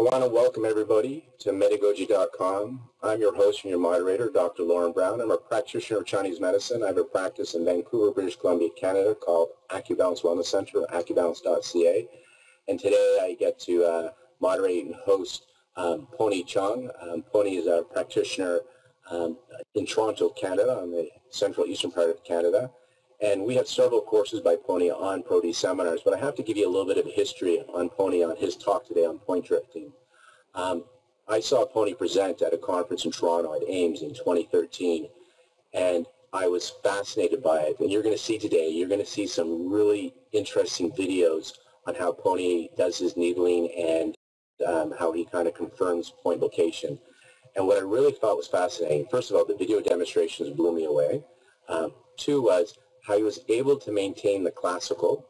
I want to welcome everybody to Medigogy.com. I'm your host and your moderator, Dr. Lorne Brown. I'm a practitioner of Chinese medicine. I have a practice in Vancouver, British Columbia, Canada called AcuBalance Wellness Center, acubalance.ca. And today I get to uh, moderate and host um, Poney Chiang. Um, Poney is a practitioner um, in Toronto, Canada, on the central eastern part of Canada. And we have several courses by Poney on Pro-D seminars, but I have to give you a little bit of history on Poney on his talk today on point drifting. Um, I saw Poney present at a conference in Toronto at AIMS in 2013, and I was fascinated by it. And you're going to see today, you're going to see some really interesting videos on how Poney does his needling and um, how he kind of confirms point location. And what I really thought was fascinating, first of all, the video demonstrations blew me away. Um, two was how he was able to maintain the classical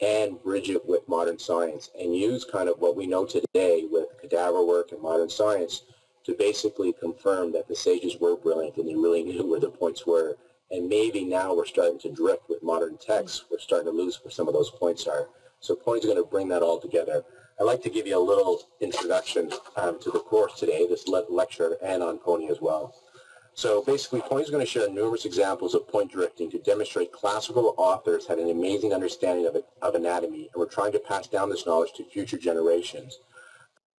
and bridge it with modern science and use kind of what we know today with cadaver work and modern science to basically confirm that the sages were brilliant and they really knew where the points were. And maybe now we're starting to drift with modern texts. We're starting to lose where some of those points are. So Poney's going to bring that all together. I'd like to give you a little introduction um, to the course today, this le lecture, and on Poney as well. So basically, Poney's going to share numerous examples of point drifting to demonstrate classical authors had an amazing understanding of, it, of anatomy, and we're trying to pass down this knowledge to future generations.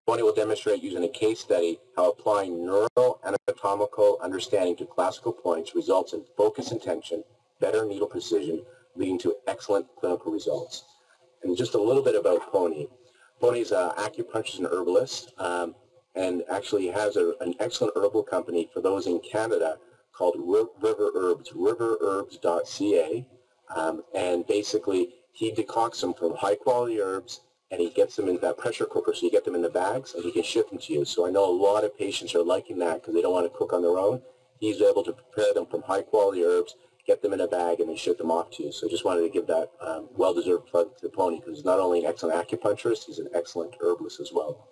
Poney will demonstrate using a case study how applying neural anatomical understanding to classical points results in focus and tension, better needle precision, leading to excellent clinical results. And just a little bit about Poney. Poney's an acupuncturist and herbalist. Um, and actually has a, an excellent herbal company for those in Canada called River Herbs, riverherbs.ca. Um, and basically, he decocts them from high-quality herbs, and he gets them in that pressure cooker, so you get them in the bags, and he can ship them to you. So I know a lot of patients are liking that because they don't want to cook on their own. He's able to prepare them from high-quality herbs, get them in a bag, and then ship them off to you. So I just wanted to give that um, well-deserved plug to the Poney because he's not only an excellent acupuncturist, he's an excellent herbalist as well.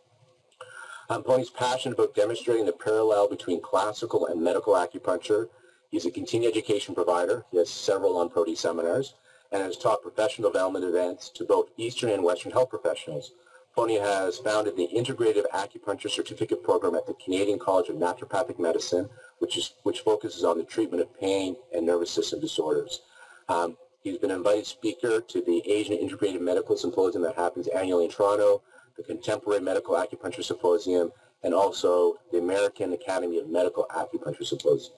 Um, Poney's passionate about demonstrating the parallel between classical and medical acupuncture. He's a continuing education provider. He has several on Pro-D seminars and has taught professional development events to both Eastern and Western health professionals. Poney has founded the Integrative Acupuncture Certificate Program at the Canadian College of Naturopathic Medicine, which, is, which focuses on the treatment of pain and nervous system disorders. Um, he's been invited speaker to the Asian Integrative Medical Symposium that happens annually in Toronto the Contemporary Medical Acupuncture Symposium, and also the American Academy of Medical Acupuncture Symposium.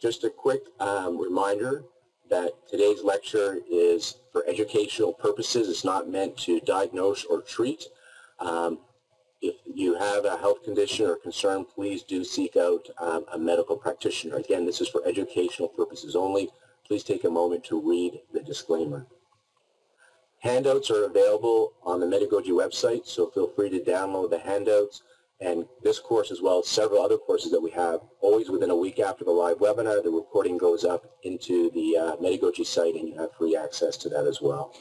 Just a quick um, reminder that today's lecture is for educational purposes. It's not meant to diagnose or treat. Um, if you have a health condition or concern, please do seek out um, a medical practitioner. Again, this is for educational purposes only. Please take a moment to read the disclaimer. Handouts are available on the Medigogy website, so feel free to download the handouts and this course as well as several other courses that we have. Always within a week after the live webinar, the recording goes up into the uh, site and you have free access to that as well.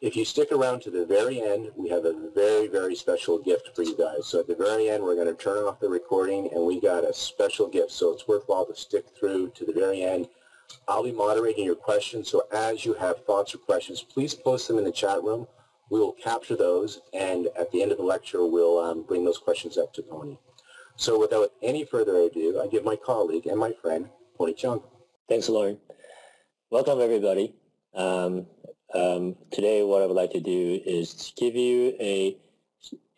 If you stick around to the very end, we have a very, very special gift for you guys. So at the very end, we're going to turn off the recording and we got a special gift. So it's worthwhile to stick through to the very end I'll be moderating your questions, so as you have thoughts or questions, please post them in the chat room. We will capture those, and at the end of the lecture, we'll um, bring those questions up to Poney. So without any further ado, I give my colleague and my friend, Poney Chiang. Thanks, Lorne. Welcome, everybody. Um, um, today, what I would like to do is to give you a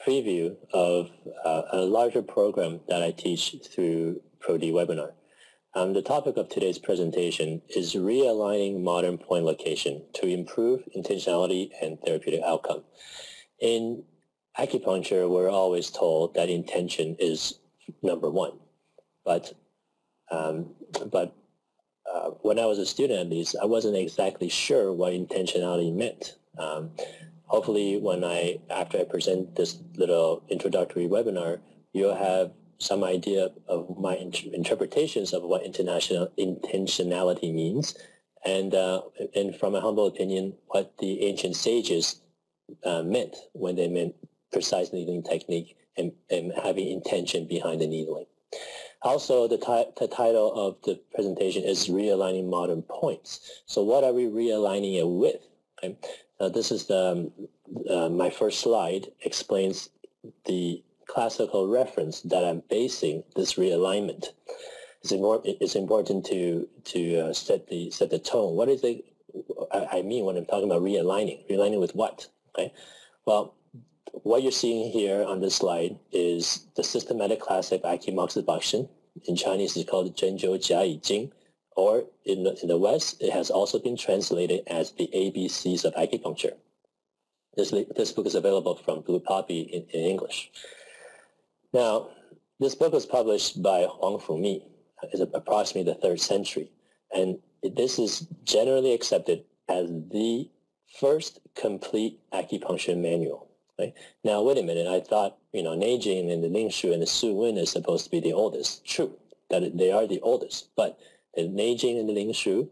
preview of uh, a larger program that I teach through Pro-D webinar. Um, the topic of today's presentation is realigning modern point location to improve intentionality and therapeutic outcome. In acupuncture, we're always told that intention is number one. But, um, but uh, when I was a student at least, I wasn't exactly sure what intentionality meant. Um, hopefully when I, after I present this little introductory webinar, you'll have some idea of my interpretations of what international intentionality means, and uh, and from a humble opinion, what the ancient sages uh, meant when they meant precise needling technique and, and having intention behind the needling. Also, the, the title of the presentation is Realigning Modern Points. So what are we realigning it with? Okay. this is the, um, uh, my first slide explains the classical reference that I'm basing this realignment. It's, it's important to to uh, set the set the tone. What is it I mean when I'm talking about realigning? Realigning with what? Okay. Well, what you're seeing here on this slide is the systematic classic acumoxibustion. In Chinese, it's called Zhenjiu Jia Jing, or in the, in the West, it has also been translated as the ABCs of acupuncture. This, this book is available from Blue Poppy in, in English. Now, this book was published by Huangfu Mi. It's approximately the third century. And this is generally accepted as the first complete acupuncture manual. Right? Now, wait a minute. I thought, you know, Neijing and the Lingshu and the Su Wen is supposed to be the oldest. True, that they are the oldest. But the Neijing and the Lingshu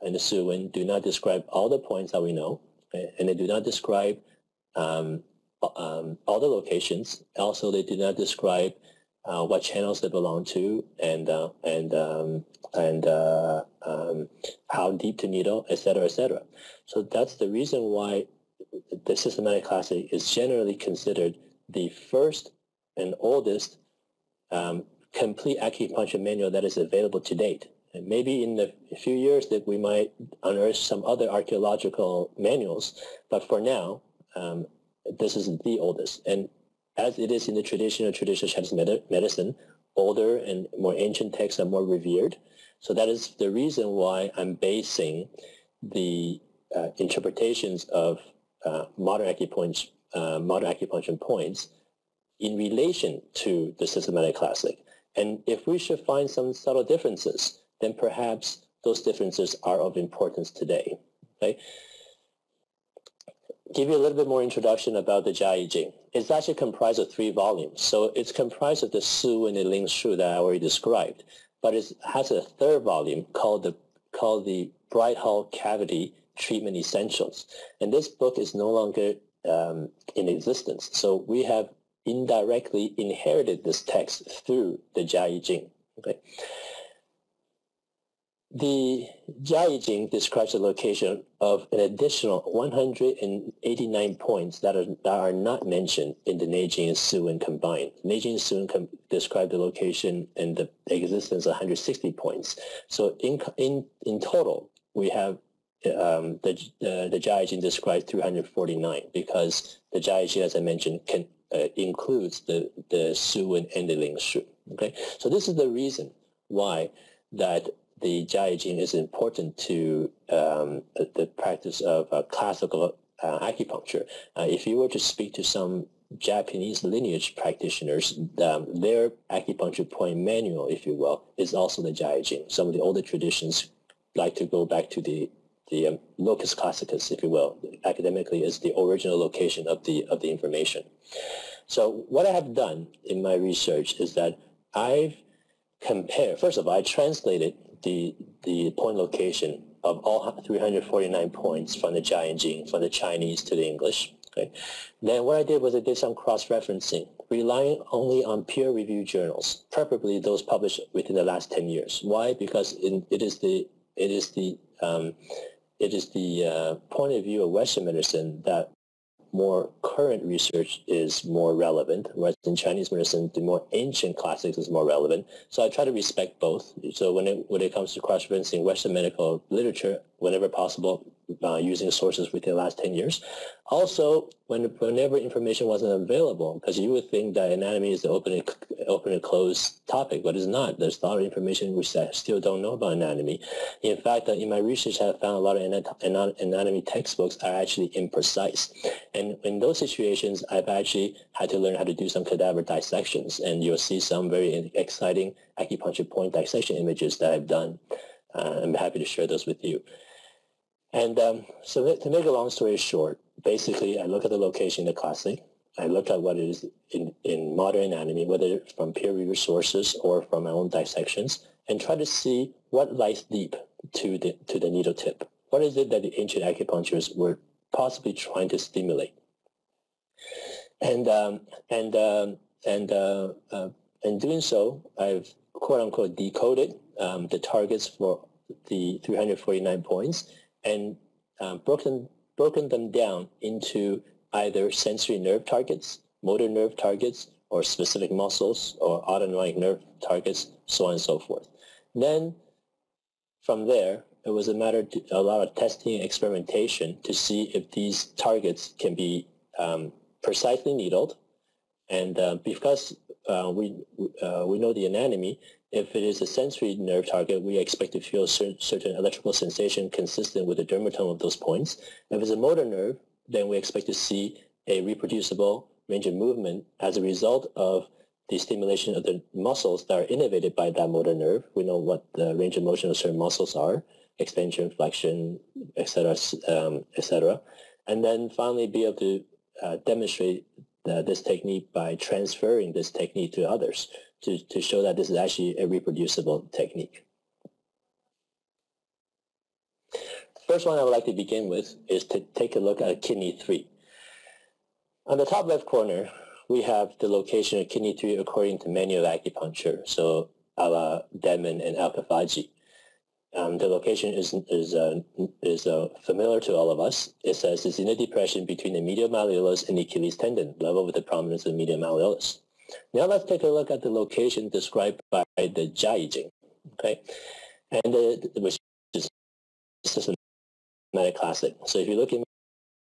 and the Su Wen do not describe all the points that we know, okay? and they do not describe um, um, all the locations. Also, they do not describe uh, what channels they belong to and uh, and um, and uh, um, how deep to needle, etc., etc. So that's the reason why the systematic classic is generally considered the first and oldest um, complete acupuncture manual that is available to date. And maybe in a few years that we might unearth some other archaeological manuals, but for now, um, this is the oldest. And as it is in the traditional traditional Chinese med medicine, older and more ancient texts are more revered. So that is the reason why I'm basing the uh, interpretations of uh, modern acupuncture, uh, modern acupuncture points in relation to the systematic classic. And if we should find some subtle differences, then perhaps those differences are of importance today. Okay? Give you a little bit more introduction about the Jia Jing. It's actually comprised of three volumes. So it's comprised of the Su and the Ling Shu that I already described. But it has a third volume called the called the Bright Hall Cavity treatment essentials. And this book is no longer um, in existence. So we have indirectly inherited this text through the Jia Jing. Okay. The Jia Jing describes the location of an additional 189 points that are, that are not mentioned in the Neijing and Su Wen combined. Neijing and Su Wen com- describe the location and the existence of 160 points. So in, in, in total, we have um, the uh, the Jia Jing describes 349 because the Jia Jing, as I mentioned, can uh, includes the the Su Wen and the Ling Shu. Okay, so this is the reason why that the Jia Jing is important to um, the practice of uh, classical uh, acupuncture. Uh, if you were to speak to some Japanese lineage practitioners, um, their acupuncture point manual, if you will, is also the Jia Jing. Some of the older traditions like to go back to the the um, locus classicus, if you will, academically is the original location of the of the information. So what I have done in my research is that I've compared. First of all, I translated the the point location of all 349 points from the Jia Jing from the Chinese to the English. Okay. Then what I did was I did some cross-referencing, relying only on peer-reviewed journals, preferably those published within the last 10 years. Why? Because it is the it is the um, it is the uh, point of view of Western medicine that more current research is more relevant, whereas in Chinese medicine, the more ancient classics is more relevant. So I try to respect both. So when it, when it comes to cross-referencing Western medical literature, whenever possible, uh, using sources within the last 10 years. Also, when, whenever information wasn't available, because you would think that anatomy is the open and, open and closed topic, but it's not. There's a lot of information which I still don't know about anatomy. In fact, uh, in my research, I found a lot of anatomy textbooks are actually imprecise. And in those situations, I've actually had to learn how to do some cadaver dissections, and you'll see some very exciting acupuncture point dissection images that I've done. Uh, I'm happy to share those with you. And um, so to make a long story short, basically I look at the location of the classic. I look at what is in, in modern anatomy, whether from peer-reviewed sources or from my own dissections, and try to see what lies deep to the, to the needle tip. What is it that the ancient acupuncturists were possibly trying to stimulate? And, um, and, um, and uh, uh, in doing so, I've quote-unquote decoded um, the targets for the 349 points and um, broken, broken them down into either sensory nerve targets, motor nerve targets or specific muscles or autonomic nerve targets, so on and so forth. Then from there, it was a matter of a lot of testing and experimentation to see if these targets can be um, precisely needled. And uh, because uh, we, uh, we know the anatomy, if it is a sensory nerve target, we expect to feel certain, certain electrical sensation consistent with the dermatome of those points. If it's a motor nerve, then we expect to see a reproducible range of movement as a result of the stimulation of the muscles that are innervated by that motor nerve. We know what the range of motion of certain muscles are, extension, flexion, etc., um, etc. And then finally be able to uh, demonstrate the, this technique by transferring this technique to others to, to show that this is actually a reproducible technique. First one I would like to begin with is to take a look at kidney 3. On the top left corner, we have the location of kidney 3 according to manual acupuncture, so a la Deadman and Al-Khafaji. Um, the location is is uh, is uh, familiar to all of us. It says it's in the depression between the medial malleolus and the Achilles tendon, level with the prominence of the medial malleolus. Now let's take a look at the location described by the Jiayi okay, and the, which is systematic classic. So if you look at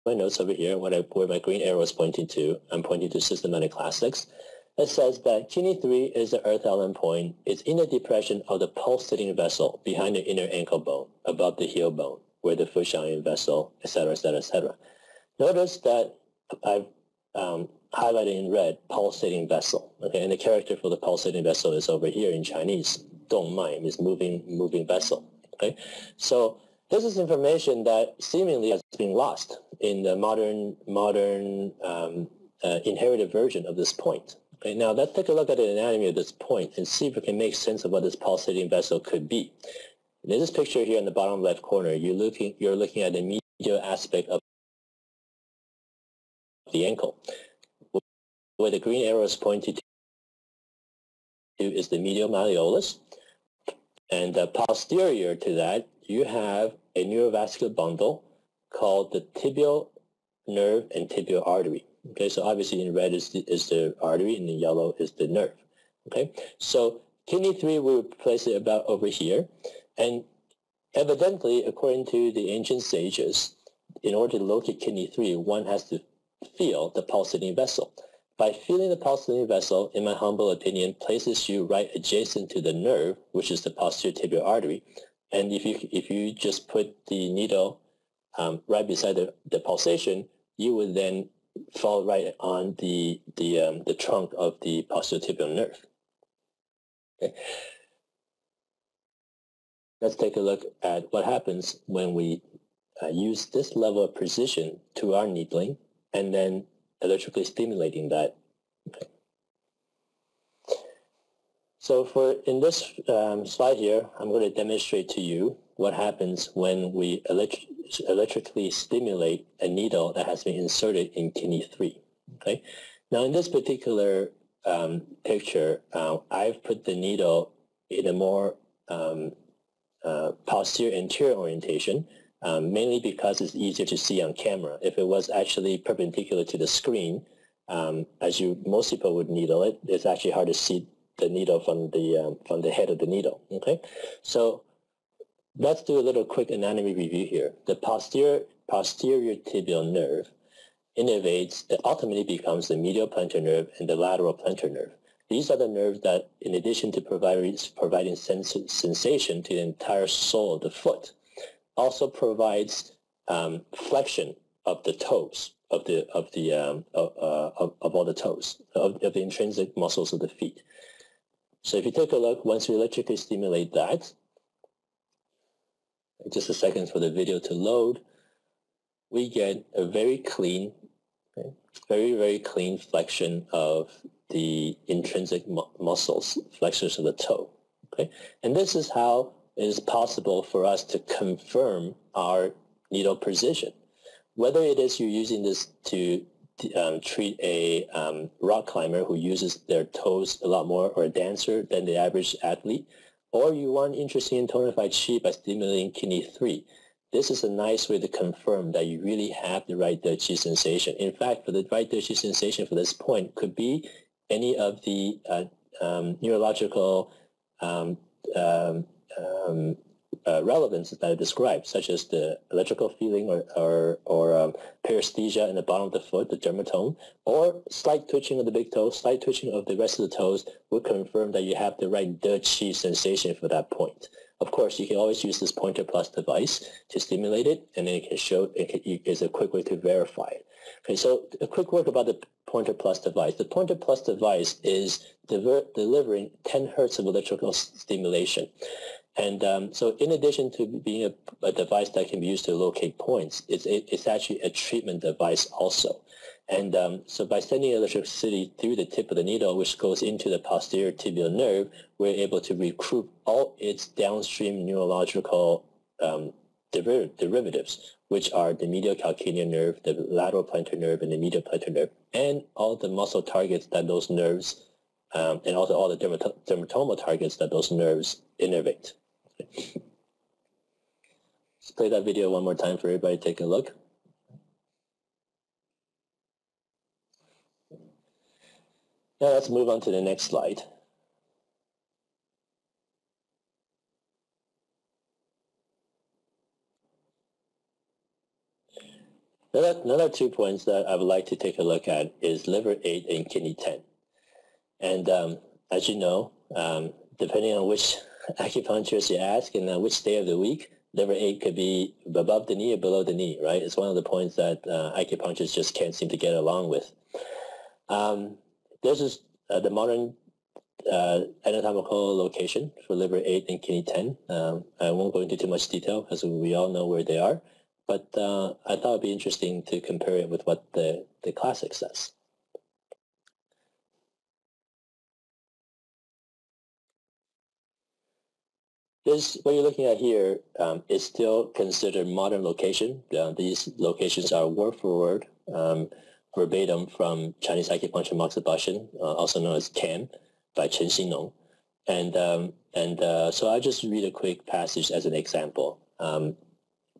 my notes over here, what I, where my green arrow is pointing to, I'm pointing to systematic classics. It says that kidney 3 is the earth element point. It's in the depression of the pulsating vessel behind the inner ankle bone, above the heel bone, where the Fushan vessel, etc., etc., etc. Notice that I've um, highlighted in red pulsating vessel. Okay, and the character for the pulsating vessel is over here in Chinese. Dong Mai is moving moving vessel. Okay, so this is information that seemingly has been lost in the modern modern um, uh, inherited version of this point. Okay, now let's take a look at the anatomy of this point and see if we can make sense of what this pulsating vessel could be. In this picture here in the bottom left corner, you're looking, you're looking at the medial aspect of the ankle. Where the green arrow is pointing to is the medial malleolus. And uh, posterior to that, you have a neurovascular bundle called the tibial nerve and tibial artery. Okay, so obviously in red is the, is the artery and in yellow is the nerve. Okay, so kidney 3 we would place it about over here. And evidently, according to the ancient sages, in order to locate kidney 3, one has to feel the pulsating vessel. By feeling the pulsating vessel, in my humble opinion, places you right adjacent to the nerve, which is the posterior tibial artery. And if you, if you just put the needle um, right beside the, the pulsation, you would then fall right on the the um, the trunk of the posterior tibial nerve. Okay. Let's take a look at what happens when we uh, use this level of precision to our needling and then electrically stimulating that. Okay. So for in this um, slide here, I'm going to demonstrate to you what happens when we electric electrically stimulate a needle that has been inserted in kidney 3. Okay. Now in this particular um, picture, uh, I've put the needle in a more um, uh, posterior anterior orientation, um, mainly because it's easier to see on camera. If it was actually perpendicular to the screen, um, as you most people would needle it, it's actually hard to see the needle from the um, from the head of the needle. Okay, so Let's do a little quick anatomy review here. The posterior, posterior tibial nerve innervates that ultimately becomes the medial plantar nerve and the lateral plantar nerve. These are the nerves that, in addition to providing, providing sens sensation to the entire sole of the foot, also provides um, flexion of the toes, of the of the um, of, uh, of, of, all the toes, of, of the intrinsic muscles of the feet. So if you take a look, once we electrically stimulate that, just a second for the video to load, we get a very clean, okay, very, very clean flexion of the intrinsic mu muscles, flexors of the toe. Okay? And this is how it is possible for us to confirm our needle precision. Whether it is you're using this to um, treat a um, rock climber who uses their toes a lot more or a dancer than the average athlete, or you want interesting tonified qi by stimulating kidney 3. this is a nice way to confirm that you really have the right De Qi sensation. In fact, for the right De Qi sensation for this point could be any of the uh, um, neurological um, um, um uh, relevance that I described, such as the electrical feeling or, or, or um, paresthesia in the bottom of the foot, the dermatome, or slight twitching of the big toe, slight twitching of the rest of the toes would confirm that you have the right De sensation for that point. Of course, you can always use this pointer plus device to stimulate it, and then it can show, it can, is a quick way to verify it. Okay, so a quick word about the pointer plus device. The pointer plus device is delivering 10 hertz of electrical stimulation. And um, so in addition to being a, a, device that can be used to locate points, it's, it's actually a treatment device also. And um, so by sending electricity through the tip of the needle, which goes into the posterior tibial nerve, we're able to recruit all its downstream neurological um, deriv derivatives, which are the medial calcaneal nerve, the lateral plantar nerve, and the medial plantar nerve, and all the muscle targets that those nerves, um, and also all the dermatomal targets that those nerves innervate. Let's play that video one more time for everybody to take a look. Now let's move on to the next slide. Another, another two points that I would like to take a look at is liver 8 and kidney 10. And um, as you know, um, depending on which acupuncturist you ask and uh, which day of the week, liver eight could be above the knee or below the knee, right? It's one of the points that uh, acupuncturists just can't seem to get along with. Um, this is uh, the modern uh, anatomical location for liver 8 and kidney 10. Um, I won't go into too much detail as we all know where they are, but uh, I thought it would be interesting to compare it with what the, the classic says. This, what you're looking at here um, is still considered modern location. Uh, these locations are word for word, um, verbatim from Chinese acupuncture moxibustion, uh, also known as CAM, by Cheng Xinnong. And, um, and uh, so I'll just read a quick passage as an example. Um,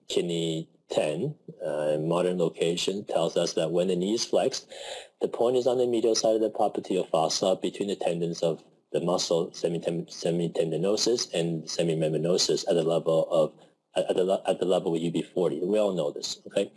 kidney 10, uh, modern location, tells us that when the knee is flexed, the point is on the medial side of the popliteal fossa between the tendons of the muscle semitendinosus and semimembranosus at the level of at the, at the level of UB40. We all know this, okay?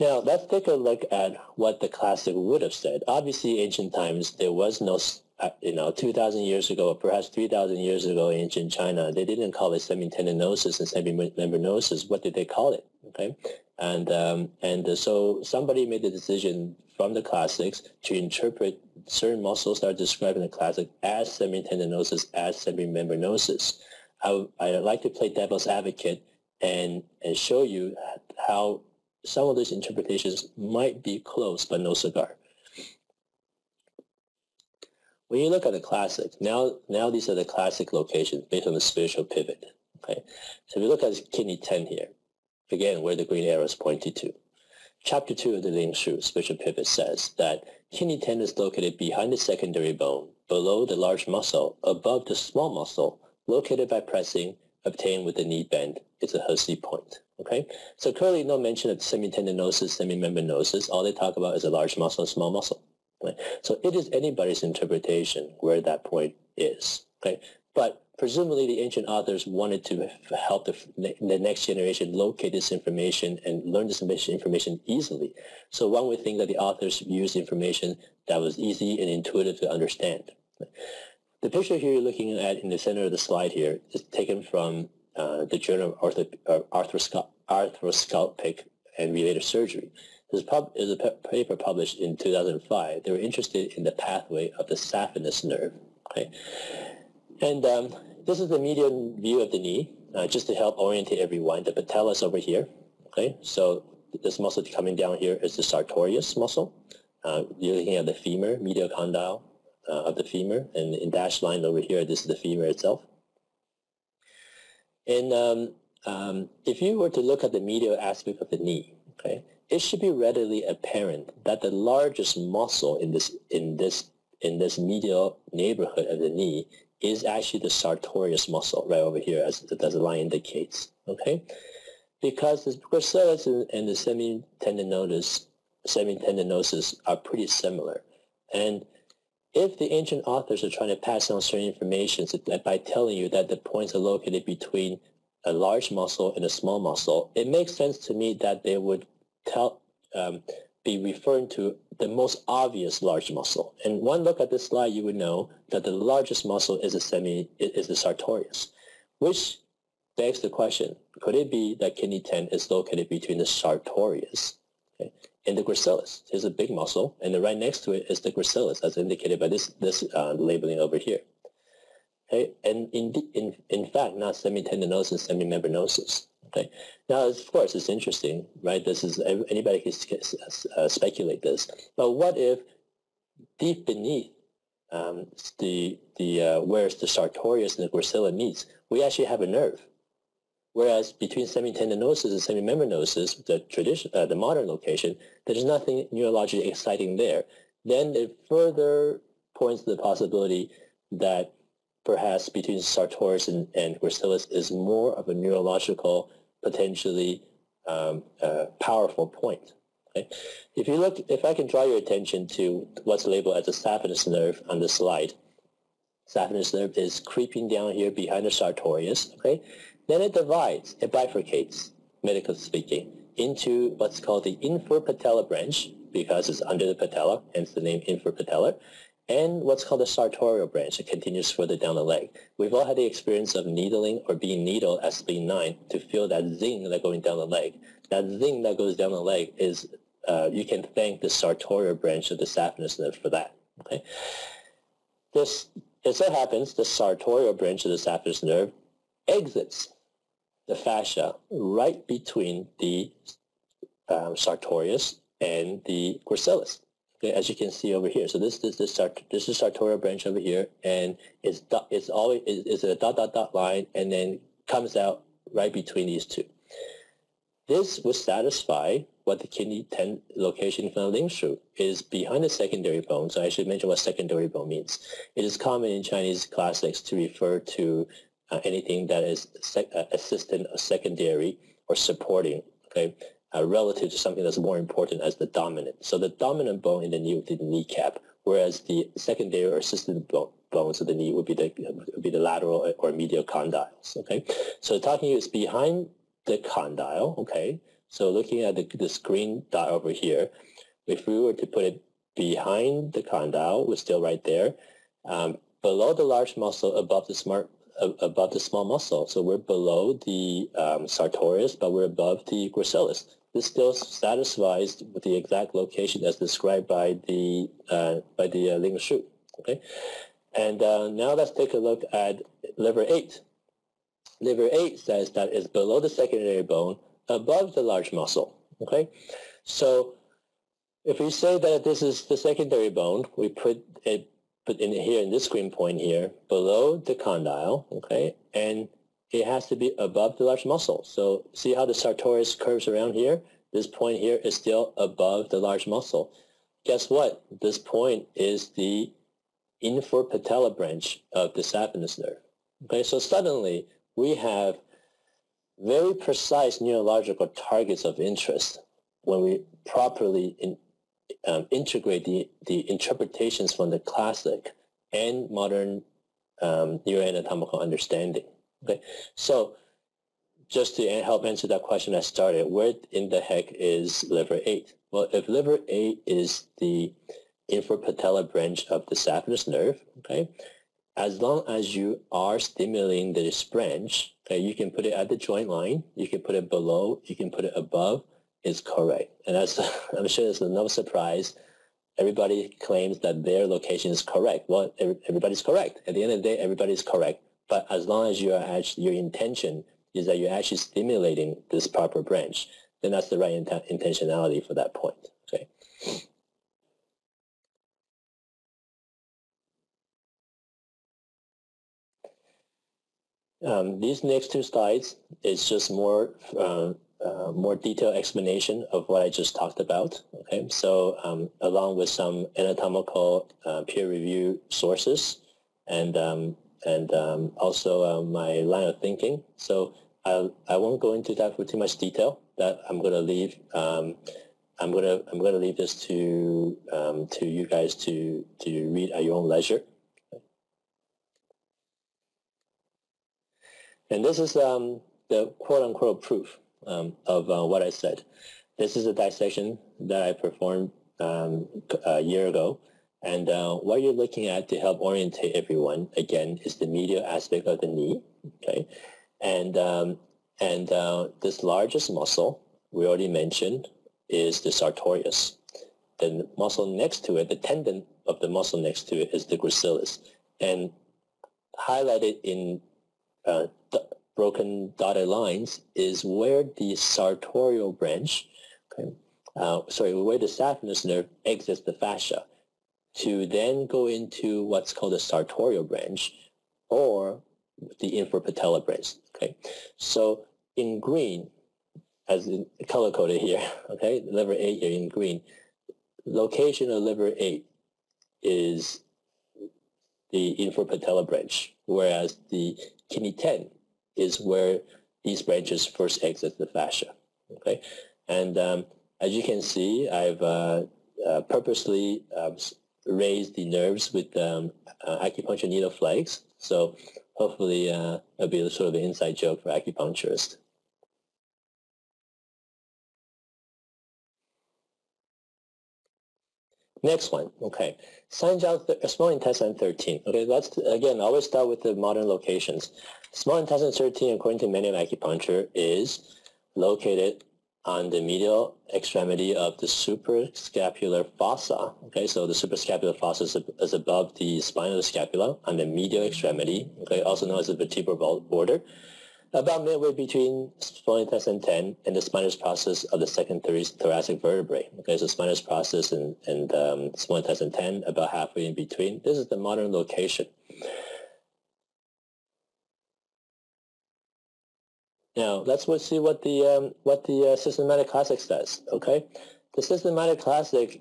Now, let's take a look at what the classic would have said. Obviously, ancient times, there was no, uh, you know, 2,000 years ago, or perhaps 3,000 years ago in ancient China, they didn't call it semitendinosus and semimembranosus. What did they call it, okay? And, um, and so somebody made the decision from the classics to interpret certain muscles that are described in the classic as semitendinosus, as semimembranosus. I, I'd like to play devil's advocate and, and show you how some of these interpretations might be close, but no cigar. When you look at the classic, now, now these are the classic locations based on the spiritual pivot. Okay, so if you look at kidney 10 here, again, where the green arrow is pointed to. Chapter 2 of the Ling Shu Spiritual Pivot says that kidney 10 is located behind the secondary bone, below the large muscle, above the small muscle, located by pressing, obtained with the knee bend. It's a He point. Okay, so currently no mention of semitendinosus, semimembranosus. All they talk about is a large muscle and small muscle. Right? So it is anybody's interpretation where that point is. Okay, but presumably the ancient authors wanted to help the, the next generation locate this information and learn this information easily. So one would think that the authors used information that was easy and intuitive to understand. The picture here you're looking at in the center of the slide here is taken from uh, the Journal of Arthro, Arthroscopic and Related Surgery. This is a paper published in 2005. They were interested in the pathway of the saphenous nerve. Okay? And um, this is the median view of the knee, uh, just to help orientate everyone. The patella is over here. Okay, so this muscle coming down here is the sartorius muscle. Uh, you're looking at the femur, medial condyle uh, of the femur, and in dashed line over here, this is the femur itself. And um, um, if you were to look at the medial aspect of the knee, okay, it should be readily apparent that the largest muscle in this in this in this medial neighborhood of the knee is actually the sartorius muscle right over here, as, as the line indicates. Okay, because the gracilis and the semitendinosus, semitendinosus are pretty similar. And if the ancient authors are trying to pass on certain information by telling you that the points are located between a large muscle and a small muscle, it makes sense to me that they would tell, um, be referring to the most obvious large muscle. And one look at this slide, you would know that the largest muscle is a semi is the sartorius, which begs the question, could it be that kidney 10 is located between the sartorius okay, and the gracilis? Here's a big muscle, and then right next to it is the gracilis, as indicated by this, this uh, labeling over here. Okay, and in, in, in fact, not semitendinosus, semimembranosus. Okay, now of course it's interesting, right? This is anybody can uh, speculate this, but what if deep beneath um, the the uh, where's the sartorius and the gracilis meets, we actually have a nerve. Whereas between semitendinosus and semimembranosus, the tradition, uh, the modern location, there's nothing neurologically exciting there. Then it further points to the possibility that perhaps between sartorius and, and gracilis is more of a neurological, potentially um, powerful point. Okay? If you look, if I can draw your attention to what's labeled as the saphenous nerve on the slide, saphenous nerve is creeping down here behind the sartorius. Okay, then it divides, it bifurcates, medically speaking, into what's called the infrapatellar branch, because it's under the patella, hence the name infrapatellar, and what's called the sartorial branch. It continues further down the leg. We've all had the experience of needling or being needled at spleen 9 to feel that zing that going down the leg. That zing that goes down the leg is, uh, you can thank the sartorial branch of the saphenous nerve for that. Okay. This, it so happens the sartorial branch of the saphenous nerve exits the fascia right between the um, sartorius and the gracilis. Okay, as you can see over here. So this, this, this, this is sartorial branch over here, and it's, it's always it's a dot, dot, dot line, and then comes out right between these two. This would satisfy what the kidney 10 location from the Lingshu is behind the secondary bone. So I should mention what secondary bone means. It is common in Chinese classics to refer to uh, anything that is sec- uh, assistant or secondary or supporting, okay, uh, relative to something that's more important as the dominant. So the dominant bone in the knee would be the kneecap, whereas the secondary or assistant bone, bones of the knee would be the would be the lateral or medial condyles. Okay, so talking is behind the condyle. Okay, so looking at the, the screen dot over here, if we were to put it behind the condyle, we're still right there. Um, below the large muscle above the smart above the small muscle. So we're below the um, sartorius, but we're above the gracilis. This still satisfies with the exact location as described by the uh, by the uh, Ling Shu. Okay, and uh, now let's take a look at liver eight. Liver eight says that it's below the secondary bone, above the large muscle. Okay, so if we say that this is the secondary bone, we put it put in here in this green point here below the condyle, okay, and it has to be above the large muscle. So see how the sartorius curves around here? This point here is still above the large muscle. Guess what? This point is the infrapatellar branch of the saphenous nerve. Okay, so suddenly we have very precise neurological targets of interest when we properly in, um, integrate the, the interpretations from the classic and modern um, neuroanatomical understanding. Okay, so just to help answer that question I started, where in the heck is liver 8? Well, if liver 8 is the infrapatellar branch of the saphenous nerve, okay, as long as you are stimulating this branch, okay, you can put it at the joint line, you can put it below, you can put it above, is correct. And that's, I'm sure it's no surprise. Everybody claims that their location is correct. Well, everybody's correct. At the end of the day, everybody's correct. But as long as you are actually, your intention is that you're actually stimulating this proper branch, then that's the right int- intentionality for that point. Okay. Um, these next two slides is just more uh, uh, more detailed explanation of what I just talked about. Okay, so um, along with some anatomical uh, peer review sources and um, and um, also uh, my line of thinking. So I, I won't go into that for too much detail. That I'm going to leave. Um, I'm going to I'm going to leave this to um, to you guys to to read at your own leisure. And this is um, the quote-unquote proof um, of uh, what I said. This is a dissection that I performed um, a year ago. And uh, what you're looking at to help orientate everyone, again, is the medial aspect of the knee. Okay, And, um, and uh, this largest muscle, we already mentioned, is the sartorius. The muscle next to it, the tendon of the muscle next to it is the gracilis. And highlighted in uh, broken dotted lines is where the sartorial branch, okay, uh, sorry, where the saphenous nerve exits the fascia to then go into what's called the sartorial branch or the infrapatellar branch. Okay, so in green, as color coded here, okay, liver 8 here in green, location of liver 8 is the infrapatellar branch, whereas the kidney 10 is where these branches first exit the fascia. Okay, and um, as you can see, I've uh, uh, purposely um, raised the nerves with um, uh, acupuncture needle flags. So hopefully uh, it'll be sort of an inside joke for acupuncturists. Next one, okay. signs Sinogeal small intestine 13. Okay, let's again always start with the modern locations. Small intestine 13, according to manual acupuncture, is located on the medial extremity of the suprascapular fossa. Okay, so the suprascapular fossa is, is above the spine of the scapula on the medial extremity, okay, also known as the vertebral border about midway between small intestine 10 and the spinous process of the second thoracic vertebrae. Okay, so spinous process and, and um, small intestine 10 about halfway in between. This is the modern location. Now let's see what the um, what the uh, systematic classic does, Okay, the systematic classic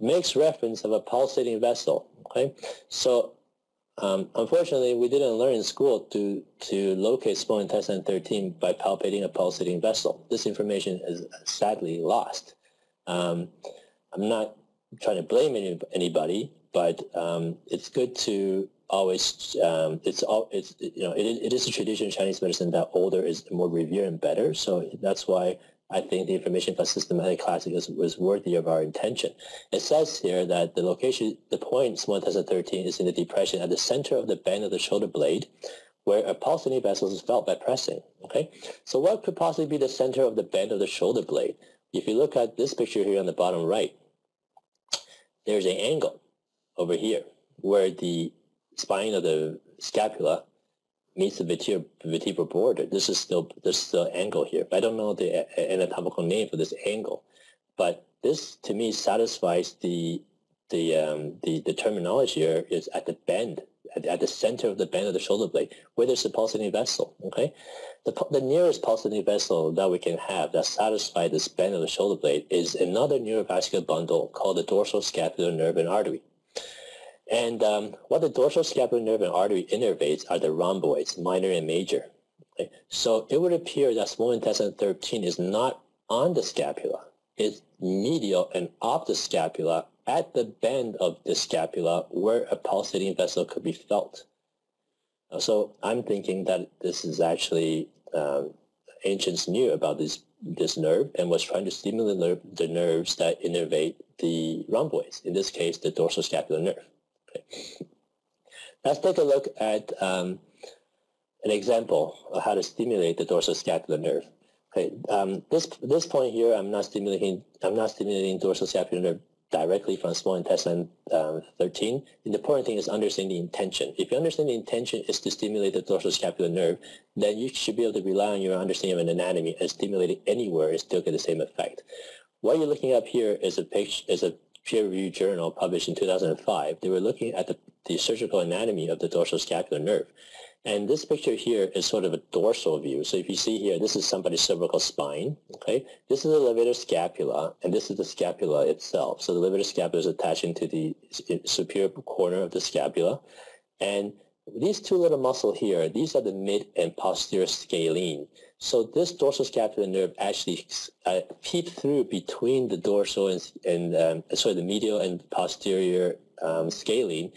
makes reference of a pulsating vessel. Okay, so um, unfortunately, we didn't learn in school to, to locate small intestine 13 by palpating a pulsating vessel. This information is sadly lost. Um, I'm not trying to blame any, anybody, but um, it's good to always, um, it's, all, it's you know, it, it is a tradition in Chinese medicine that older is more revered and better. So that's why I think the information for systematic classic is, was worthy of our attention. It says here that the location, the point small intestine 13 is in the depression at the center of the bend of the shoulder blade where a pulsating vessel is felt by pressing. Okay, so what could possibly be the center of the bend of the shoulder blade? If you look at this picture here on the bottom right, there's an angle over here where the spine of the scapula meets the vertebral, vertebral border. This is still this is the angle here. I don't know the anatomical name for this angle, but this to me satisfies the the um, the, the terminology here is at the bend, at, at, the center of the bend of the shoulder blade, where there's a pulsating vessel. Okay, the the nearest pulsating vessel that we can have that satisfies this bend of the shoulder blade is another neurovascular bundle called the dorsal scapular nerve and artery. And um, what the dorsal scapular nerve and artery innervates are the rhomboids, minor and major. Okay? So it would appear that small intestine 13 is not on the scapula. It's medial and off the scapula at the bend of the scapula where a pulsating vessel could be felt. Uh, so I'm thinking that this is actually um, ancients knew about this this nerve and was trying to stimulate the nerves that innervate the rhomboids, in this case, the dorsal scapular nerve. Let's take a look at um, an example of how to stimulate the dorsoscapular nerve. Okay, um, this this point here, I'm not stimulating I'm not stimulating dorsoscapular nerve directly from small intestine um, 13. the important thing is understanding the intention. If you understand the intention is to stimulate the dorsoscapular nerve, then you should be able to rely on your understanding of an anatomy and stimulate it anywhere and still get the same effect. What you're looking up here is a picture is a peer-reviewed journal published in 2005, they were looking at the, the surgical anatomy of the dorsal scapular nerve. And this picture here is sort of a dorsal view. So if you see here, this is somebody's cervical spine, okay? This is the levator scapula, and this is the scapula itself. So the levator scapula is attaching to the superior corner of the scapula. And these two little muscles here, these are the mid and posterior scalene. So this dorsal scapular nerve actually uh, peep through between the dorsal and, and um, sorry, the medial and posterior um, scalene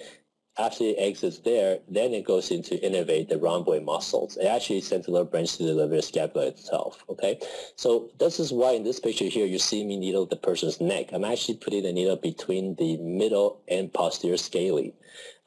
after it exits there, then it goes into innervate the rhomboid muscles. It actually sends a little branch to the levator scapula itself, okay? So this is why in this picture here, you see me needle the person's neck. I'm actually putting the needle between the middle and posterior scalene.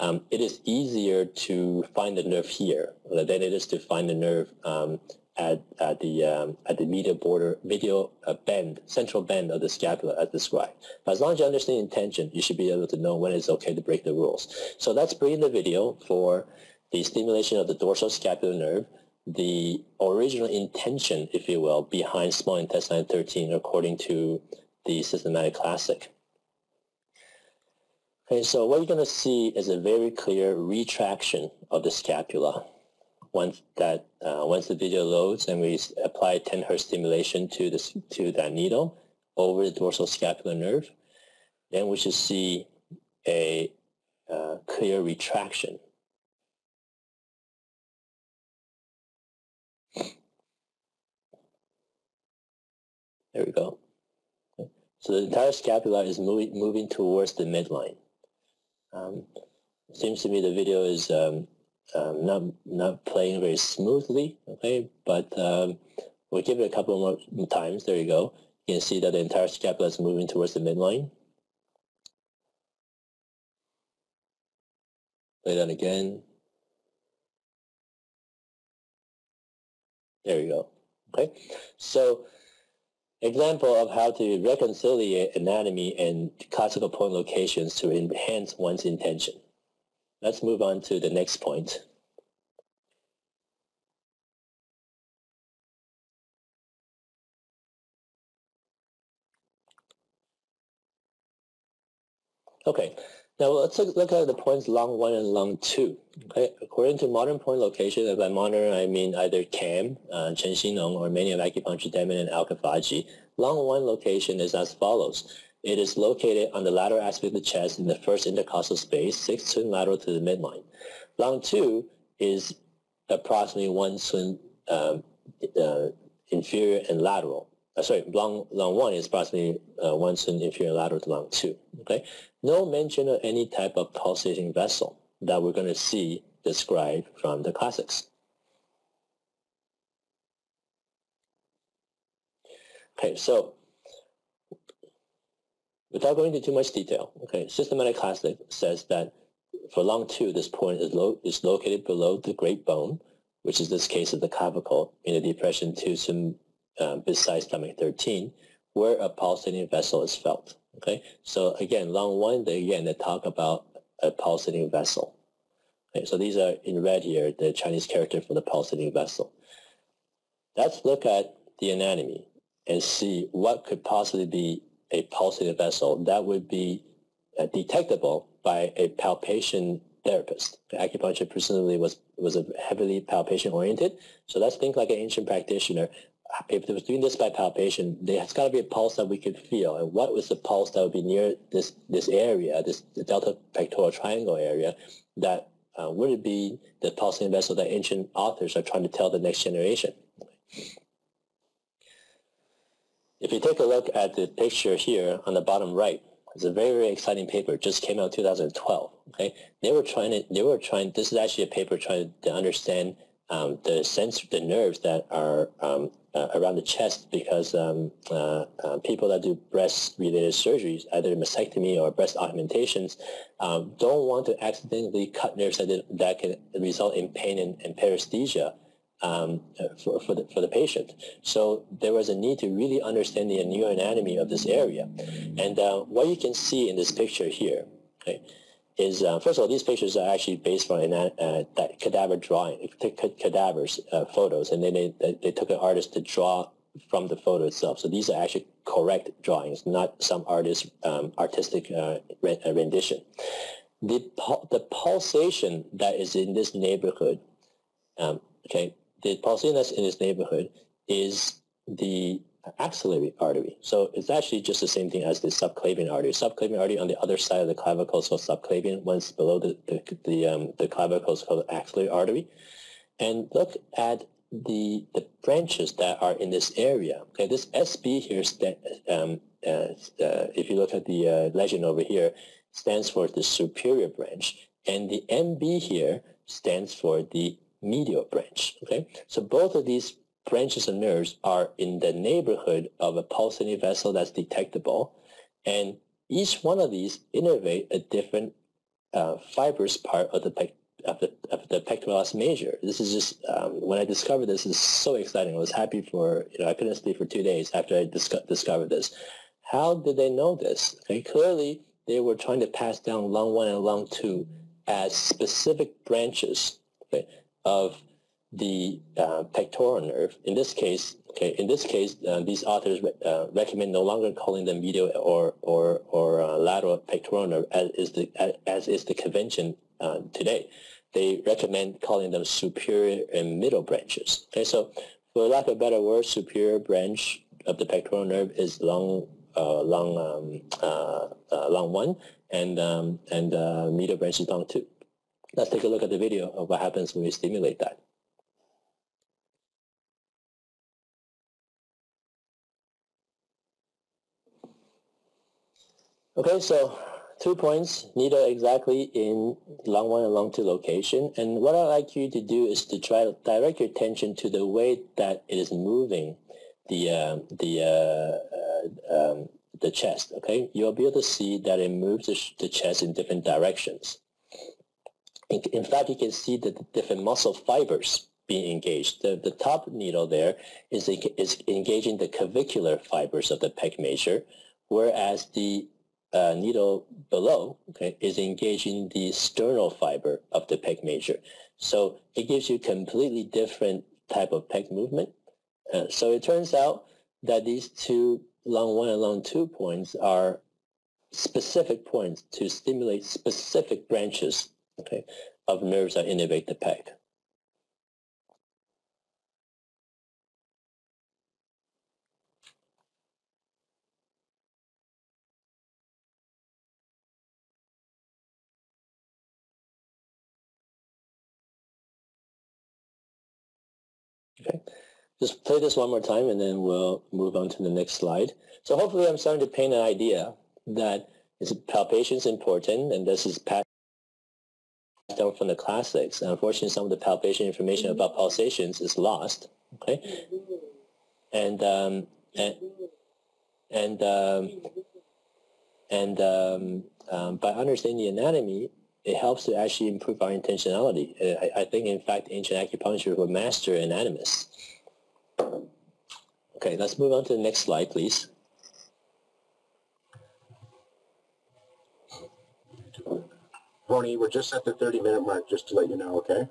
Um, it is easier to find the nerve here than it is to find the nerve um, at, at the um, at the medial border, medial uh, bend, central bend of the scapula as described. But as long as you understand the intention, you should be able to know when it's okay to break the rules. So that's bringing the video for the stimulation of the dorsal scapular nerve, the original intention, if you will, behind small intestine 13 according to the systematic classic. Okay, so what you're going to see is a very clear retraction of the scapula once that uh, once the video loads and we apply 10 hertz stimulation to this to that needle over the dorsal scapular nerve, then we should see a uh, clear retraction. There we go. So the entire scapula is moving moving towards the midline. Um, seems to me the video is um, um, not not playing very smoothly. Okay, but um, we'll give it a couple more times. There you go. You can see that the entire scapula is moving towards the midline. Play that again. There you go. Okay, so example of how to reconcile anatomy and classical point locations to enhance one's intention. Let's move on to the next point. Okay, now let's look, at the points long 1 and long 2. Okay, according to modern point location, and by modern I mean either CAM, uh, Cheng Xinnong, or Manual of Acupuncture, Deadman and Al-Khafaji, long 1 location is as follows. It is located on the lateral aspect of the chest in the first intercostal space, 6 cun lateral to the midline. Long 2 is approximately 1 cun um, uh, inferior and lateral. Uh, sorry, long, long 1 is approximately uh, 1 cun inferior and lateral to long 2. Okay? No mention of any type of pulsating vessel that we're going to see described from the classics. Okay, so Without going into too much detail, okay, systematic classic says that for long two, this point is, lo is located below the great bone, which is this case of the clavicle in the depression two some um, beside stomach 13, where a pulsating vessel is felt. Okay, so again, long one, they, again, they talk about a pulsating vessel. Okay, so these are in red here, the Chinese character for the pulsating vessel. Let's look at the anatomy and see what could possibly be a pulsating vessel that would be uh, detectable by a palpation therapist. Acupuncture presumably was, was a heavily palpation oriented. So let's think like an ancient practitioner. If they was doing this by palpation, there's got to be a pulse that we could feel. And what was the pulse that would be near this, this area, this the delta pectoral triangle area, that uh, would it be the pulsating vessel that ancient authors are trying to tell the next generation? If you take a look at the picture here on the bottom right, it's a very, very exciting paper. It just came out in 2012. Okay, they were trying to, they were trying. This is actually a paper trying to understand um, the sense, the nerves that are um, uh, around the chest because um, uh, uh, people that do breast-related surgeries, either mastectomy or breast augmentations, um, don't want to accidentally cut nerves that, that can result in pain and, and paresthesia um, for, for, the, for the patient. So there was a need to really understand the neuroanatomy of this area. And uh, what you can see in this picture here okay, is, uh, first of all, these pictures are actually based on uh, that cadaver drawing, cadavers uh, photos, and then they, they took an artist to draw from the photo itself. So these are actually correct drawings, not some artist um, artistic uh, uh, rendition. The, the pulsation that is in this neighborhood um, okay, the pulsatiness in this neighborhood is the axillary artery. So it's actually just the same thing as the subclavian artery. Subclavian artery on the other side of the clavicle is called subclavian. Once below the the the, um, the clavicle is called axillary artery. And look at the the branches that are in this area. Okay, this SB here, um, uh, uh, if you look at the uh, legend over here, stands for the superior branch, and the MB here stands for the medial branch. Okay, so both of these branches of nerves are in the neighborhood of a pulsating vessel that's detectable, and each one of these innervate a different uh, fibrous part of the of the, of the pectoralis major. This is just, um, when I discovered this, is so exciting. I was happy for, you know, I couldn't sleep for two days after I dis- discovered this. How did they know this? Okay, clearly, they were trying to pass down lung 1 and lung 2 as specific branches okay, of the uh, pectoral nerve. In this case, okay, in this case, uh, these authors uh, recommend no longer calling them medial or or or uh, lateral pectoral nerve as is the as is the convention uh, today. They recommend calling them superior and middle branches. Okay, so for lack of a better word, superior branch of the pectoral nerve is long. uh, lung um, lung one, and um, and middle branch is long two. Let's take a look at the video of what happens when we stimulate that. Okay, so two points, needle exactly in long 1 and long 2 location. And what I'd like you to do is to try to direct your attention to the way that it is moving the, uh, the, uh, uh, um, the chest, okay? You'll be able to see that it moves the, the chest in different directions. In, in, fact, you can see the different muscle fibers being engaged. The, the top needle there is, is engaging the clavicular fibers of the pec major, whereas the uh, needle below okay, is engaging the sternal fiber of the pec major. So it gives you completely different type of pec movement. Uh, so it turns out that these two long 1 and long 2 points are specific points to stimulate specific branches okay, of nerves that innervate the pec. Okay, just play this one more time and then we'll move on to the next slide. So hopefully I'm starting to paint an idea that palpation is important and this is down from the classics. unfortunately, some of the palpation information about pulsations is lost. Okay, and um, and and um, and um, um, by understanding the anatomy, it helps to actually improve our intentionality. Uh, I, I think, in fact, ancient acupuncture were master anatomists. Okay, let's move on to the next slide, please. Ronnie, we're just at the 30-minute mark, just to let you know, okay?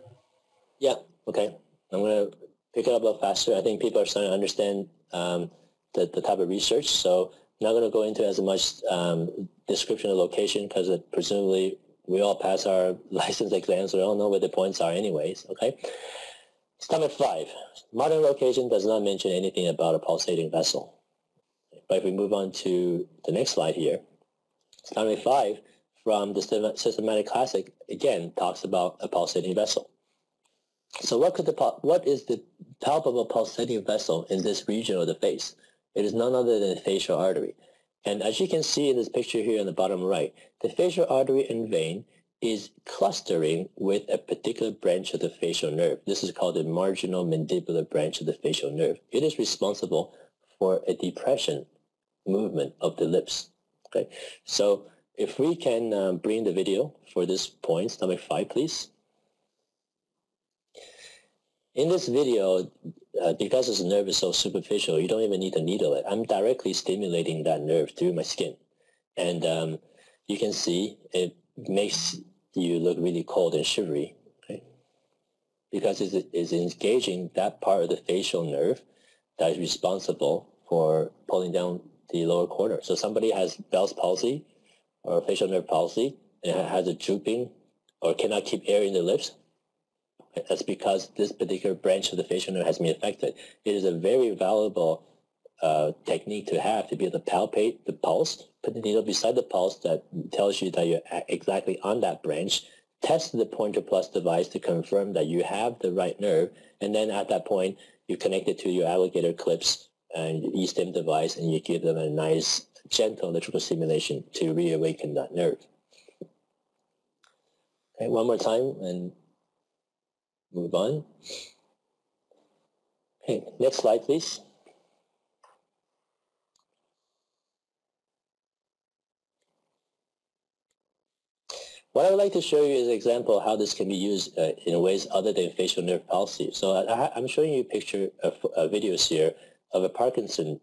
Yeah, okay. I'm going to pick it up a little faster. I think people are starting to understand um, the, the type of research, so I'm not going to go into as much um, description of location because presumably we all pass our license exams. We all know where the points are anyways, okay? Stomach 5. Modern location does not mention anything about a pulsating vessel. But if we move on to the next slide here, Stomach 5 from the systematic classic, again, talks about a pulsating vessel. So what could the what is the palpable pulsating vessel in this region of the face? It is none other than the facial artery. And as you can see in this picture here on the bottom right, the facial artery and vein is clustering with a particular branch of the facial nerve. This is called the marginal mandibular branch of the facial nerve. It is responsible for a depression movement of the lips. Okay, so if we can um, bring the video for this point, number five, please. In this video, uh, because this nerve is so superficial, you don't even need to needle it. I'm directly stimulating that nerve through my skin. And um, you can see it makes you look really cold and shivery? Because it's, it's engaging that part of the facial nerve that is responsible for pulling down the lower corner. So somebody has Bell's palsy or facial nerve palsy and has a drooping or cannot keep air in the lips, that's because this particular branch of the facial nerve has been affected. It is a very valuable uh, technique to have to be able to palpate the pulse, put the needle beside the pulse that tells you that you're exactly on that branch, test the pointer plus device to confirm that you have the right nerve, and then at that point, you connect it to your alligator clips and E-stim device, and you give them a nice, gentle electrical stimulation to reawaken that nerve. Okay, one more time and move on. Okay, next slide, please. What I would like to show you is an example of how this can be used uh, in ways other than facial nerve palsy. So I, am showing you a picture of uh, videos here of a Parkinson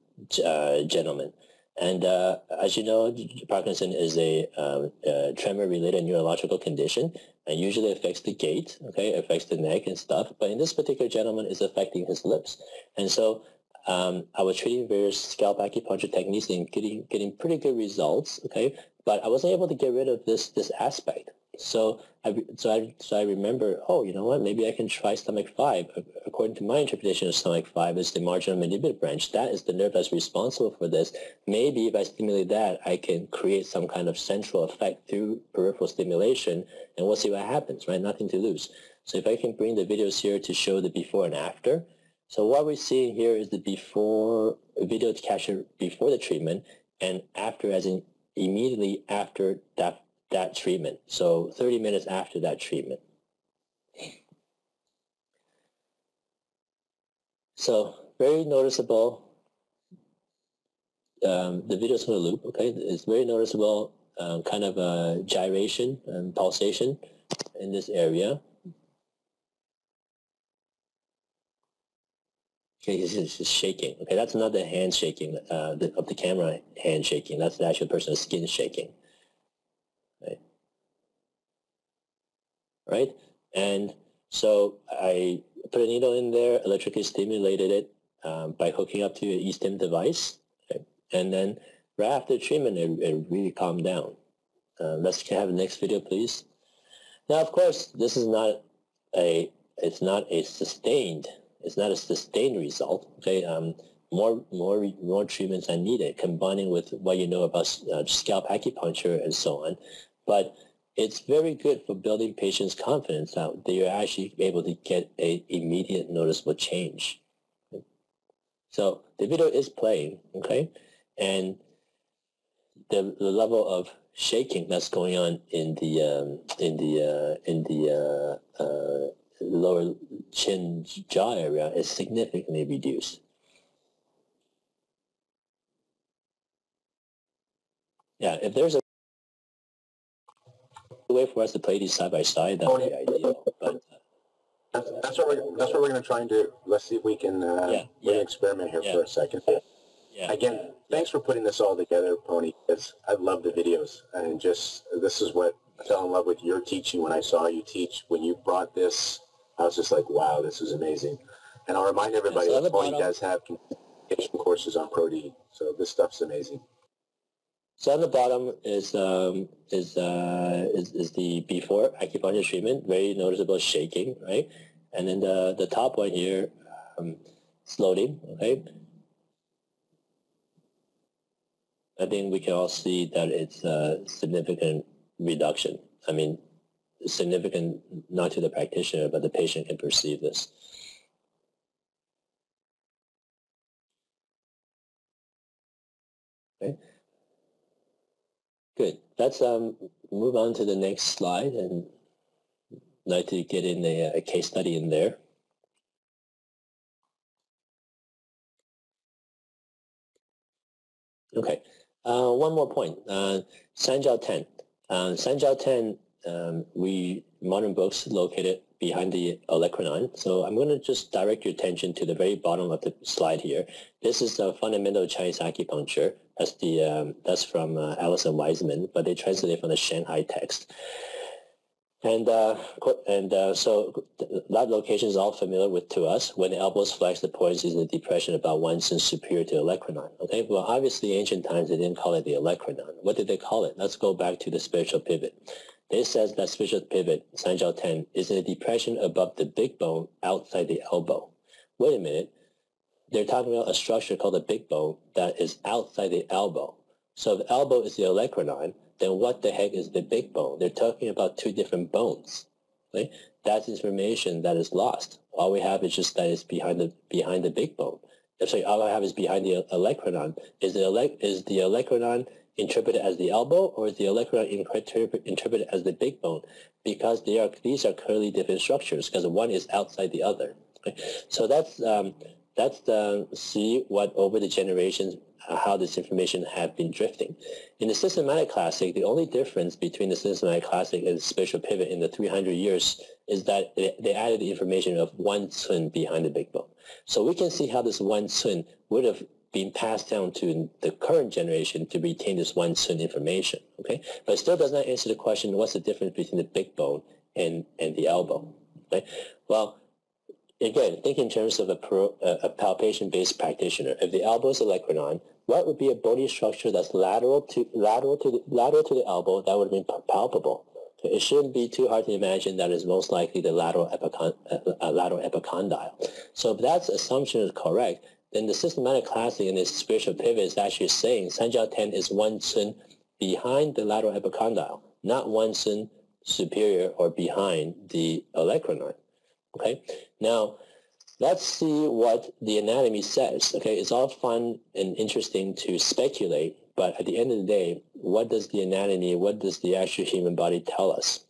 uh, gentleman. And uh, as you know, Parkinson is a, a tremor-related neurological condition and usually affects the gait, okay, affects the neck and stuff. But in this particular gentleman, it's affecting his lips. And so um, I was treating various scalp acupuncture techniques and getting, getting pretty good results, okay? But I wasn't able to get rid of this, this aspect. So I, so I, so I remember, oh, you know what, maybe I can try stomach 5. According to my interpretation of stomach 5 is the marginal mandibular branch. That is the nerve that's responsible for this. Maybe if I stimulate that, I can create some kind of central effect through peripheral stimulation, and we'll see what happens, right? Nothing to lose. So if I can bring the videos here to show the before and after. So what we're seeing here is the before video capture before the treatment and after as in immediately after that that treatment. So 30 minutes after that treatment. So very noticeable. Um, the video's on a loop, okay? It's very noticeable um, kind of a gyration and pulsation in this area. Okay, it's just shaking. Okay, that's not the hand shaking uh, the, of the camera hand shaking. That's the actual person's skin shaking. Right? And so I put a needle in there, electrically stimulated it um, by hooking up to an E-stim device. Okay? And then right after treatment, it, it really calmed down. Uh, let's have the next video, please. Now, of course, this is not a, it's not a sustained, it's not a sustained result. Okay, um, more, more, more treatments are needed, combining with what you know about uh, scalp acupuncture and so on. But it's very good for building patients' confidence that they are actually able to get a immediate noticeable change. So the video is playing, okay? And the, the level of shaking that's going on in the um, in the uh, in the uh, uh, lower chin jaw area is significantly reduced. Yeah, if there's a way for us to play these side by side, that would be ideal. But that's, that's what we're that's what we're going to try and do. Let's see if we can uh, yeah, yeah. experiment here yeah. for a second. Yeah. Again, thanks for putting this all together, Poney. Because I love the videos and just this is what I fell in love with your teaching when I saw you teach. When you brought this, I was just like, wow, this is amazing. And I'll remind everybody that Poney does have communication courses on ProD, so this stuff's amazing. So on the bottom is um, is, uh, is is the before acupuncture treatment, very noticeable shaking, right? And then the the top one here, um, slowly, okay. I think we can all see that it's a significant reduction. I mean, significant not to the practitioner, but the patient can perceive this. Okay. Good. Let's um, move on to the next slide and like to get in a, a case study in there. Okay. Uh, one more point. Uh, Sanjiao 10. Uh, Sanjiao 10, um, we modern books located behind the olecranon. So I'm going to just direct your attention to the very bottom of the slide here. This is the fundamental Chinese acupuncture. That's the um, that's from uh, Alison Wiseman, but they translated from the Shanghai text. And uh, and uh, so that location is all familiar with to us. When the elbows flex, the points is the depression about one cent superior to olecranon. Okay, well obviously ancient times they didn't call it the olecranon. What did they call it? Let's go back to the spiritual pivot. They says that spiritual pivot, Sanjiao 10, is in a depression above the big bone outside the elbow. Wait a minute they're talking about a structure called the big bone that is outside the elbow. So if the elbow is the olecranon, then what the heck is the big bone? They're talking about two different bones. Right? That's information that is lost. All we have is just that it's behind the behind the big bone. Sorry, all I have is behind the olecranon. Is the elec is the olecranon interpreted as the elbow or is the olecranon interpreted as the big bone? Because they are these are clearly different structures because one is outside the other. Okay? So that's um, that's the see what over the generations uh, how this information had been drifting. In the systematic classic, the only difference between the systematic classic and the spiritual pivot in the 300 years is that they added the information of one cun behind the big bone. So we can see how this one cun would have been passed down to the current generation to retain this one certain information. Okay, but still does not answer the question: what's the difference between the big bone and and the elbow? Okay, well again, think in terms of a, a palpation-based practitioner. If the elbow is a olecranon, what would be a bony structure that's lateral to lateral to the, lateral to the elbow that would have been palpable? It shouldn't be too hard to imagine that is most likely the lateral, epicond, uh, uh, lateral epicondyle. So if that assumption is correct, then the systematic classic in this spiritual pivot is actually saying Sanjiao 10 is one cun behind the lateral epicondyle, not one cun superior or behind the olecranon. Okay, now let's see what the anatomy says. Okay, it's all fun and interesting to speculate, but at the end of the day, what does the anatomy, what does the actual human body tell us?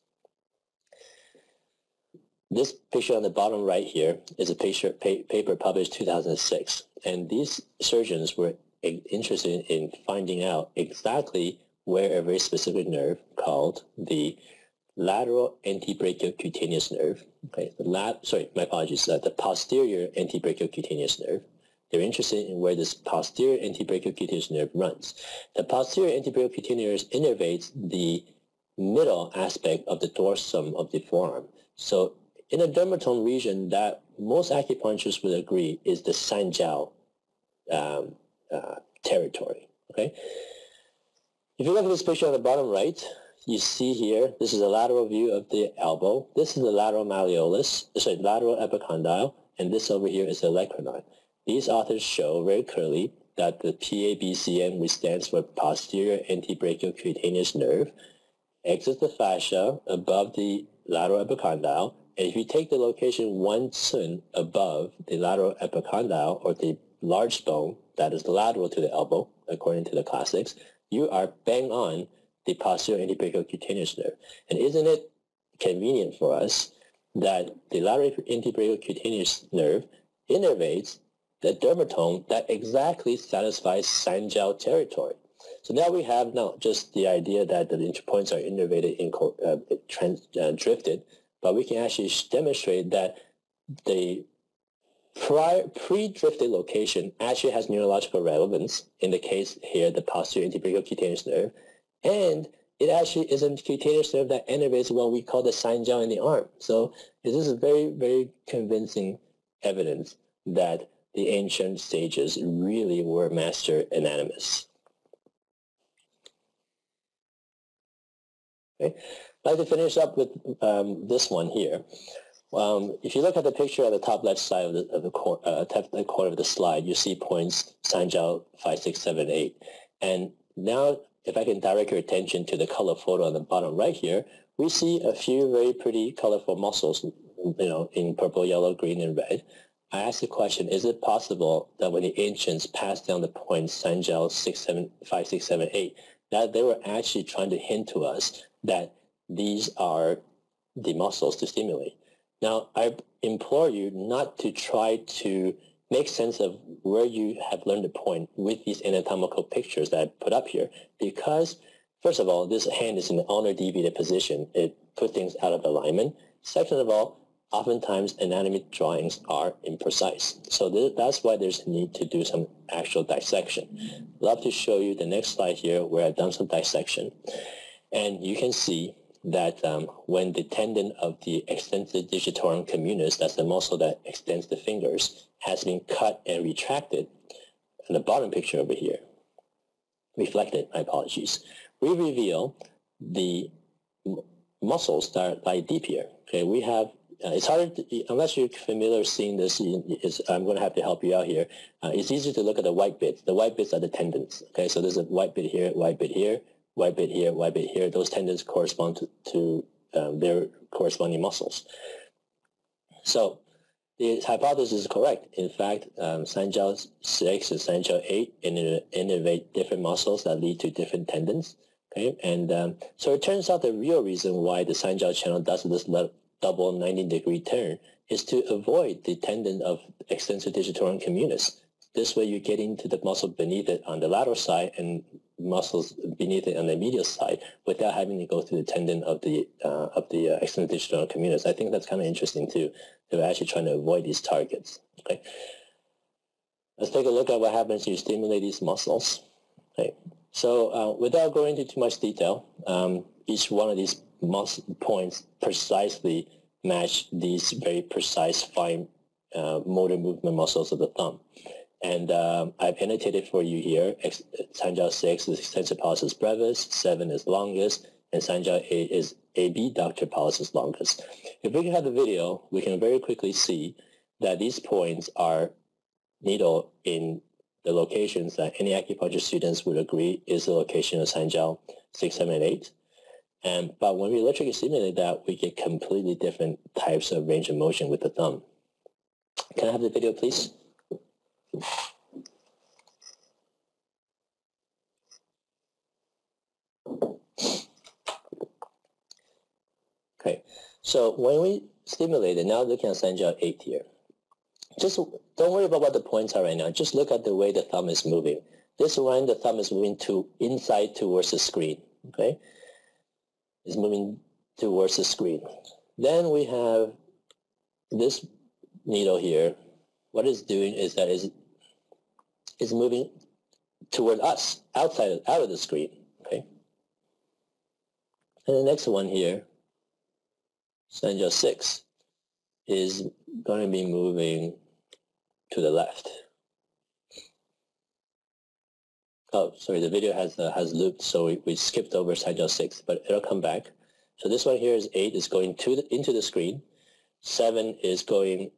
This picture on the bottom right here is a paper, paper published 2006, and these surgeons were interested in finding out exactly where a very specific nerve called the lateral antebrachial cutaneous nerve. Okay, the sorry, my apologies, uh, the posterior antebrachial cutaneous nerve. They're interested in where this posterior antebrachial cutaneous nerve runs. The posterior antebrachial cutaneous innervates the middle aspect of the dorsum of the forearm. So in the dermatome region that most acupuncturists would agree is the Sanjiao um, uh, territory. Okay. If you look at this picture on the bottom right, you see here, this is a lateral view of the elbow. This is the lateral malleolus, sorry, lateral epicondyle, and this over here is the olecranon. These authors show very clearly that the PABCN, which stands for posterior antebrachial cutaneous nerve, exits the fascia above the lateral epicondyle, if you take the location one cun above the lateral epicondyle, or the large bone that is lateral to the elbow, according to the classics, you are bang on the posterior antebrachial cutaneous nerve. And isn't it convenient for us that the lateral antebrachial cutaneous nerve innervates the dermatome that exactly satisfies Sanjiao territory. So now we have not just the idea that the interpoints are innervated and uh, trans, uh, drifted, but we can actually demonstrate that the prior, pre-drifted location actually has neurological relevance. In the case here, the posterior antebrachial cutaneous nerve, and it actually is a cutaneous nerve that innervates what we call the Sanjiao in the arm. So this is very, very convincing evidence that the ancient sages really were master anatomists. Okay. I'd like to finish up with um, this one here. Um, if you look at the picture on the top left side of the, of the, cor uh, top left corner of the slide, you see points Sanjiao 5, 6, 7, 8. And now if I can direct your attention to the color photo on the bottom right here, we see a few very pretty colorful muscles, you know, in purple, yellow, green, and red. I ask the question, is it possible that when the ancients passed down the points Sanjiao 6, 7, 5, 6, 7, 8, that they were actually trying to hint to us that these are the muscles to stimulate? Now, I implore you not to try to make sense of where you have learned the point with these anatomical pictures that I put up here. Because, first of all, this hand is in an ulnar deviated position. It puts things out of alignment. Second of all, oftentimes anatomy drawings are imprecise. So th that's why there's a need to do some actual dissection. Love to show you the next slide here where I've done some dissection. And you can see that um, when the tendon of the extensor digitorum communis, that's the muscle that extends the fingers, has been cut and retracted, in the bottom picture over here, reflected, my apologies, we reveal the muscles that lie deep here. Okay, we have uh, it's hard to, unless you're familiar seeing this. Is, I'm going to have to help you out here. Uh, it's easy to look at the white bits. The white bits are the tendons. Okay, so there's a white bit here, white bit here, white bit here, white bit here. Those tendons correspond to, to um, their corresponding muscles. So the hypothesis is correct. In fact, um, Sanjiao 6 and Sanjiao 8 innervate different muscles that lead to different tendons. Okay, and um, so it turns out the real reason why the Sanjiao channel does this double 90 degree turn is to avoid the tendon of extensor digitorum communis. This way you're getting to the muscle beneath it on the lateral side and muscles beneath it on the medial side without having to go through the tendon of the uh, of the uh, extensor digitorum communis. I think that's kind of interesting too. They're actually trying to avoid these targets. Okay. Let's take a look at what happens when you stimulate these muscles. Okay. So uh, without going into too much detail, um, each one of these muscle points precisely match these very precise fine uh, motor movement muscles of the thumb. And um, I've annotated for you here, Sanjiao 6 is extensor pollicis brevis, 7 is longus, and Sanjiao 8 is abductor pollicis longus. If we can have the video, we can very quickly see that these points are needle in the locations that any acupuncture students would agree is the location of Sanjiao 6, 7, and 8. And, but when we electrically stimulate that, we get completely different types of range of motion with the thumb. Can I have the video, please? Okay, so when we stimulate it, now looking at Sanjiao 8 here, just don't worry about what the points are right now. Just look at the way the thumb is moving. This one, the thumb is moving to inside towards the screen. Okay, is moving towards the screen. Then we have this needle here. What it's doing is that is is moving toward us, outside of, out of the screen. Okay. And the next one here, Sanjiao 6, is going to be moving to the left. Oh, sorry, the video has uh, has looped, so we, we skipped over Sanjiao 6, but it'll come back. So this one here is 8 is going to the, into the screen. 7 is going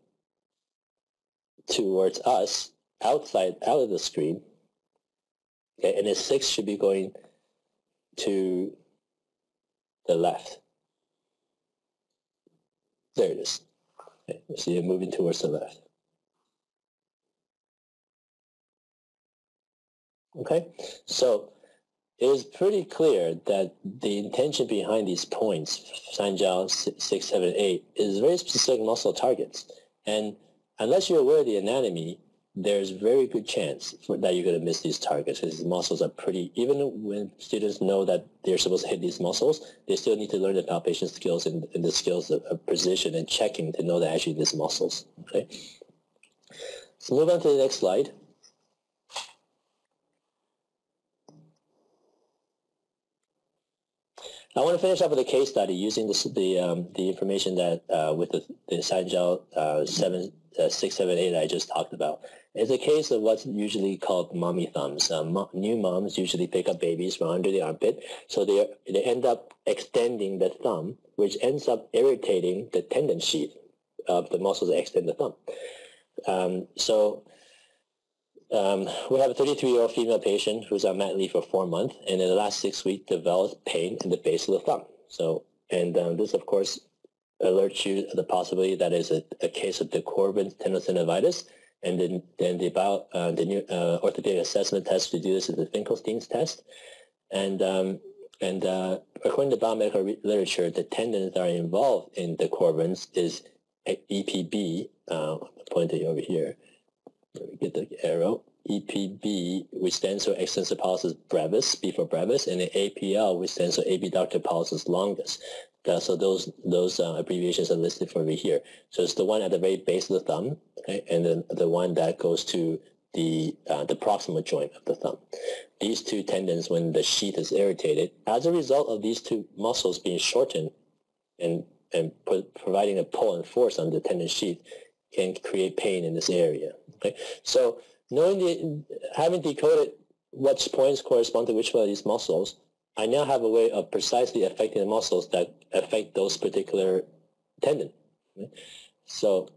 towards us, outside, out of the screen. Okay, and the 6 should be going to the left. There it is. Okay, you see it moving towards the left. Okay, so it is pretty clear that the intention behind these points, Sanjiao 6, 7, 8, is very specific muscle targets. And unless you're aware of the anatomy, there's very good chance for, that you're going to miss these targets because these muscles are pretty, even when students know that they're supposed to hit these muscles, they still need to learn the palpation skills and, and the skills of, of, precision and checking to know that actually these muscles. Okay. So move on to the next slide. I want to finish up with a case study using the um, the information that uh, with the, the Sanjiao uh, 7, uh, 6, 7, 8 I just talked about. It's a case of what's usually called mommy thumbs. Uh, mo new moms usually pick up babies from under the armpit, so they, they end up extending the thumb, which ends up irritating the tendon sheath of the muscles that extend the thumb. Um, so um, we have a 33-year-old female patient who's on mat leave for four months, and in the last six weeks developed pain in the base of the thumb. So, and um, this, of course, alerts you to the possibility that is a, a case of de Quervain's tenosynovitis, and then, then the, about, uh, the new uh, orthopedic assessment test to do this is the Finkelstein's test. And, um, and uh, according to biomedical literature, the tendons that are involved in de Quervain's is EPB, uh, pointed over here, let me get the arrow. EPB, which stands for extensor pollicis brevis, B for brevis, and the APL, which stands for abductor pollicis longus. So those those uh, abbreviations are listed for me here. So it's the one at the very base of the thumb, okay, and then the one that goes to the uh, the proximal joint of the thumb. These two tendons, when the sheath is irritated, as a result of these two muscles being shortened and and providing a pull and force on the tendon sheath, can create pain in this area. Okay, so knowing the, having decoded which points correspond to which one of these muscles, I now have a way of precisely affecting the muscles that affect those particular tendon. So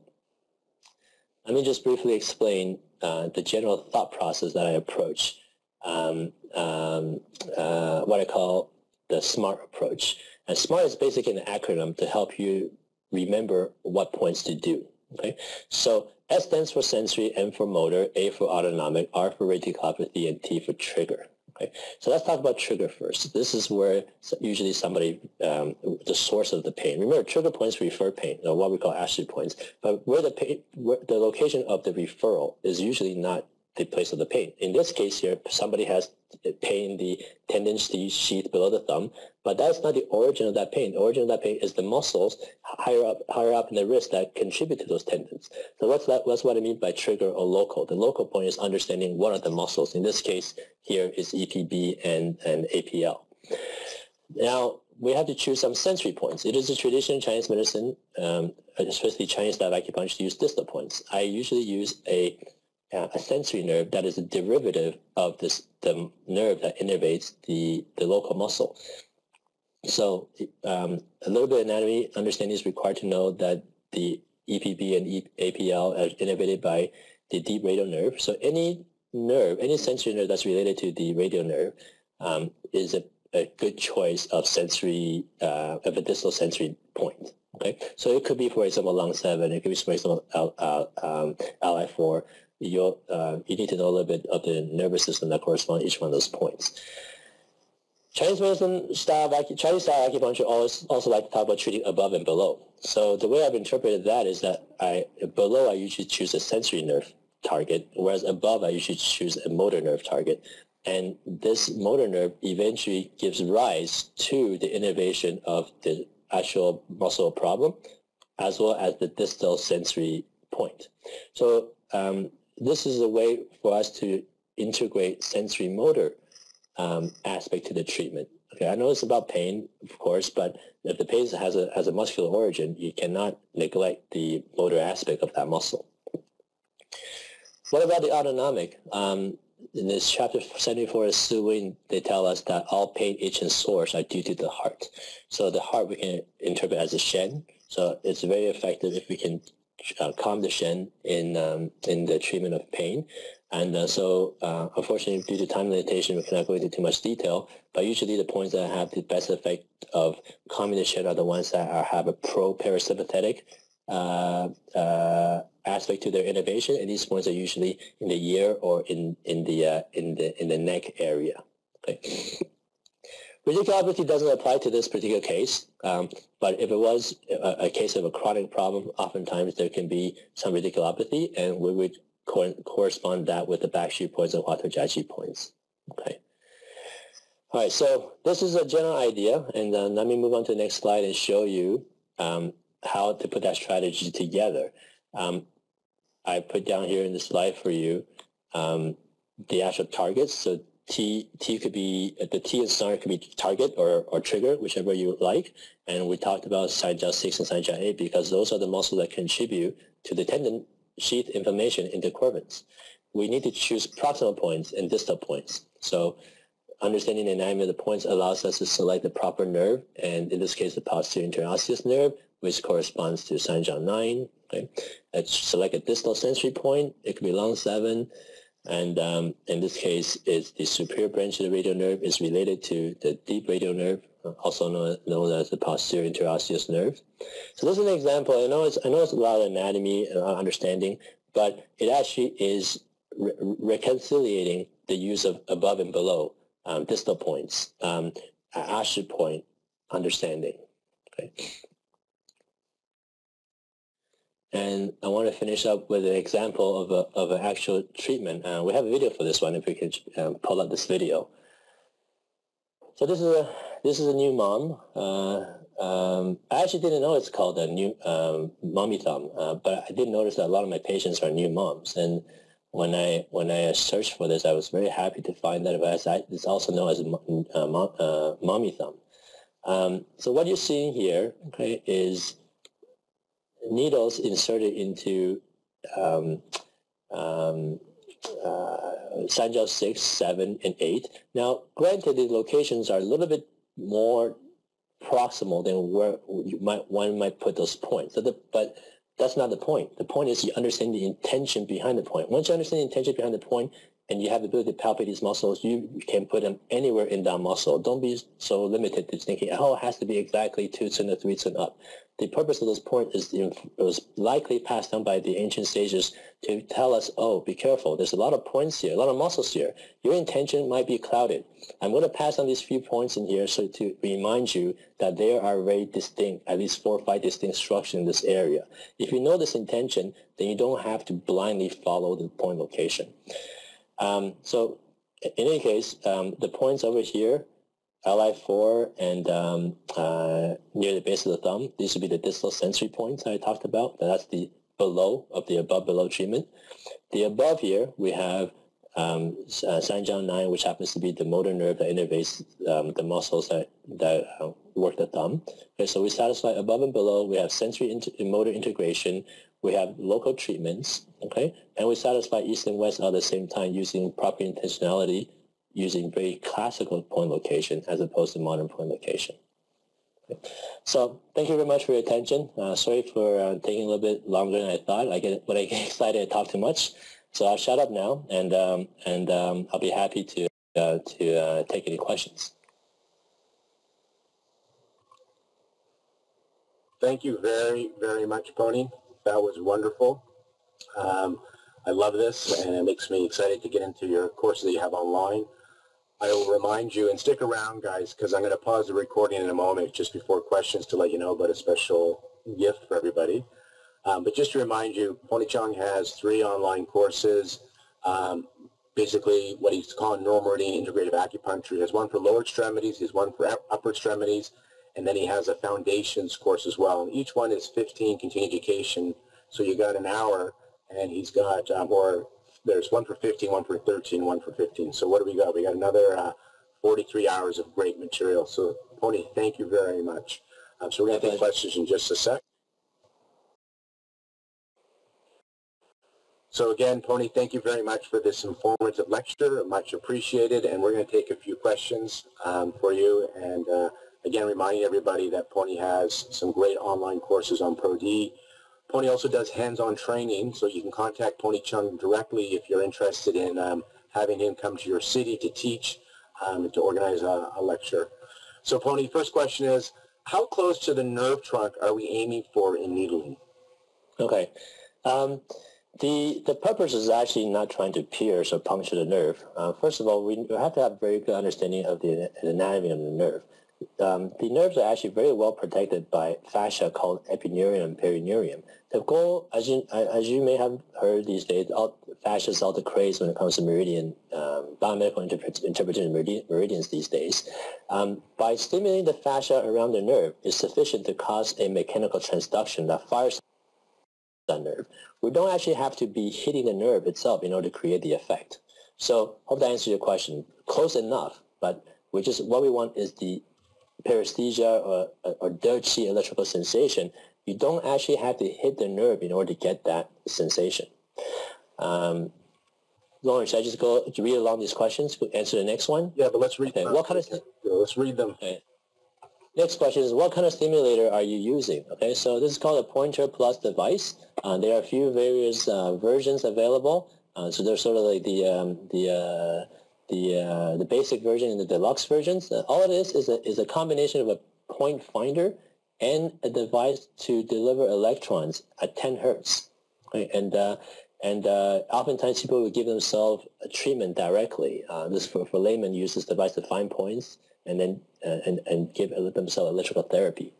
let me just briefly explain uh, the general thought process that I approach, um, um, uh, what I call the SMART approach. And SMART is basically an acronym to help you remember what points to do. Okay, so S stands for sensory, M for motor, A for autonomic, R for radiculopathy, and T for trigger. Okay, so let's talk about trigger first. This is where usually somebody, um, the source of the pain. Remember, trigger points refer pain, or what we call Ashi points. But where the pain, where the location of the referral is usually not the place of the pain. In this case here, somebody has pain in the tendon sheath below the thumb, but that's not the origin of that pain. The origin of that pain is the muscles higher up, higher up in the wrist that contribute to those tendons. So what's that? What's what I mean by trigger or local? The local point is understanding what are the muscles. In this case, here is EPB and, and APL. Now, we have to choose some sensory points. It is a tradition in Chinese medicine, um, especially Chinese style acupuncture, to use distal points. I usually use a a sensory nerve that is a derivative of this the nerve that innervates the, the local muscle. So um, a little bit of anatomy understanding is required to know that the EPB and APL are innervated by the deep radial nerve. So any nerve, any sensory nerve that's related to the radial nerve um, is a, a, good choice of sensory, uh, of a distal sensory point. Okay, so it could be, for example, lung seven. It could be, for example, L, L, um, LI4 you uh, you need to know a little bit of the nervous system that corresponds to each one of those points. Chinese medicine style, Chinese style acupuncture always also like to talk about treating above and below. So the way I've interpreted that is that I below I usually choose a sensory nerve target, whereas above I usually choose a motor nerve target. And this motor nerve eventually gives rise to the innervation of the actual muscle problem, as well as the distal sensory point. So um, this is a way for us to integrate sensory motor um, aspect to the treatment. Okay, I know it's about pain, of course, but if the pain has a, has a muscular origin, you cannot neglect the motor aspect of that muscle. What about the autonomic? Um, in this chapter 74 of Su Wen, they tell us that all pain, itch, and sores are due to the heart. So the heart we can interpret as a shen. So it's very effective if we can uh, Shen in um, in the treatment of pain. And uh, so, uh, unfortunately, due to time limitation, we cannot go into too much detail. But usually, the points that have the best effect of calming the Shen are the ones that are, have a pro-parasympathetic uh, uh, aspect to their innervation, and these points are usually in the ear or in in the uh, in the in the neck area. Okay. Radiculopathy doesn't apply to this particular case, um, but if it was a, a, case of a chronic problem, oftentimes there can be some radiculopathy, and we would co correspond that with the Bakshi points and Huatuojiaji points. Okay. All right, so this is a general idea, and uh, let me move on to the next slide and show you um, how to put that strategy together. Um, I put down here in the slide for you um, the actual targets. So T, T could be, uh, the T and SAR could be target or, or trigger, whichever you like. And we talked about Sanjiao 6 and Sanjiao 8 because those are the muscles that contribute to the tendon sheath inflammation in the Quervain's. We need to choose proximal points and distal points. So understanding the anatomy of the points allows us to select the proper nerve, and in this case, the posterior interosseous nerve, which corresponds to Sanjiao 9. Okay? Let's select a distal sensory point. It could be lung 7. And um, in this case, is the superior branch of the radial nerve is related to the deep radial nerve, also known, known as the posterior interosseous nerve. So this is an example. I know it's, I know it's a lot of anatomy and understanding, but it actually is re- reconciliating the use of above and below um, distal points, um, point understanding. Okay. And I want to finish up with an example of, a, of an actual treatment. Uh, we have a video for this one if we could um, pull up this video. So this is a, this is a new mom. Uh, um, I actually didn't know it's called a new um, mommy thumb, uh, but I did notice that a lot of my patients are new moms. And when I when I searched for this, I was very happy to find that it's also known as a uh, uh, mommy thumb. Um, so what you're seeing here, okay, is needles inserted into um, um, uh, Sanjiao 6, 7, and 8. Now, granted, the locations are a little bit more proximal than where you might, one might put those points. So the, but that's not the point. The point is you understand the intention behind the point. Once you understand the intention behind the point, and you have the ability to palpate these muscles, you can put them anywhere in that muscle. Don't be so limited to thinking, oh, it has to be exactly two cent or three cent up. The purpose of this point is it was likely passed down by the ancient sages to tell us, oh, be careful. There's a lot of points here, a lot of muscles here. Your intention might be clouded. I'm going to pass on these few points in here so to remind you that there are very distinct, at least four or five distinct structures in this area. If you know this intention, then you don't have to blindly follow the point location. Um, so in any case, um, the points over here, LI4 and um, uh, near the base of the thumb, these would be the distal sensory points I talked about. That's the below of the above-below treatment. The above here, we have um, uh, Sanjiao 9, which happens to be the motor nerve that innervates um, the muscles that, that uh, work the thumb. Okay, so we satisfy above and below. We have sensory inter motor integration we have local treatments, okay, and we satisfy east and west at the same time using proper intentionality, using very classical point location as opposed to modern point location. So thank you very much for your attention. Uh, sorry for uh, taking a little bit longer than I thought. I get when I get excited, I talk too much. So I'll shut up now, and um, and um, I'll be happy to uh, to uh, take any questions. Thank you very, very much, Poney. That was wonderful. Um, I love this, and it makes me excited to get into your courses that you have online. I will remind you, and stick around, guys, because I'm going to pause the recording in a moment just before questions to let you know about a special gift for everybody. Um, but just to remind you, Poney Chiang has three online courses. Um, basically, what he's calling neural meridian integrative acupuncture. He has one for lower extremities, he has one for upper extremities, and then he has a foundations course as well. And each one is 15 continuing education. So you got an hour, and he's got, um, or there's one for 15, one for 13, one for 15. So what do we got? We got another uh, 43 hours of great material. So Poney, thank you very much. Um, so we're going to take questions in just a sec. So again, Poney, thank you very much for this informative lecture. Much appreciated. And we're going to take a few questions um, for you. And uh, Again, reminding everybody that Poney has some great online courses on ProD. Poney also does hands-on training, so you can contact Poney Chiang directly if you're interested in um, having him come to your city to teach um, to organize a, a, lecture. So Poney, first question is, how close to the nerve trunk are we aiming for in needling? Okay. Um, the, the purpose is actually not trying to pierce or puncture the nerve. Uh, first of all, we have to have a very good understanding of the anatomy of the nerve um, the nerves are actually very well protected by fascia called epineurium and perineurium. The goal, as you, as you may have heard these days, all, fascia is all the craze when it comes to meridian, um, biomedical interpret, interpretation of meridian, meridians these days. Um, by stimulating the fascia around the nerve is sufficient to cause a mechanical transduction that fires the nerve. We don't actually have to be hitting the nerve itself in order to create the effect. So hope that answers your question. Close enough, but we just what we want is the paresthesia or, or dirty electrical sensation, you don't actually have to hit the nerve in order to get that sensation. Um, Lorne, should I just go to read along these questions? Answer the next one. Yeah, but let's read. Okay. Them. What kind of? Yeah, let's read them. Okay. Next question is, what kind of stimulator are you using? Okay, so this is called a Pointer Plus device. Uh, there are a few various uh, versions available. Uh, so there's sort of like the um, the uh, the uh, the basic version and the deluxe versions. Uh, all it is is a, is a combination of a point finder and a device to deliver electrons at 10 hertz. Right? And uh, and uh, oftentimes people will give themselves a treatment directly. Uh, this for, for laymen use this device to find points and then uh, and, and give themselves electrical therapy.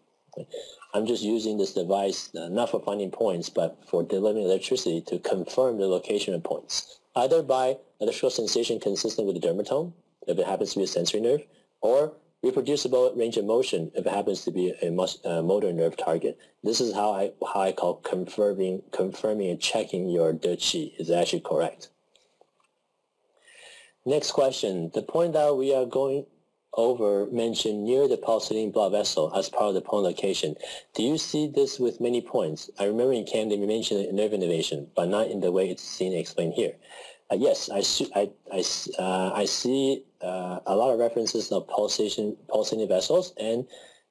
I'm just using this device not for finding points, but for delivering electricity to confirm the location of points either by electrical sensation consistent with the dermatome, if it happens to be a sensory nerve, or reproducible range of motion if it happens to be a mus- uh, motor nerve target. This is how I, how I call confirming, confirming and checking your De Qi is actually correct. Next question. The point that we are going over mentioned near the pulsating blood vessel as part of the point location. Do you see this with many points? I remember in Camden you mentioned nerve innervation, but not in the way it's seen explained here. Uh, yes, I, I, I, uh, I see uh, a lot of references of pulsation, pulsating vessels, and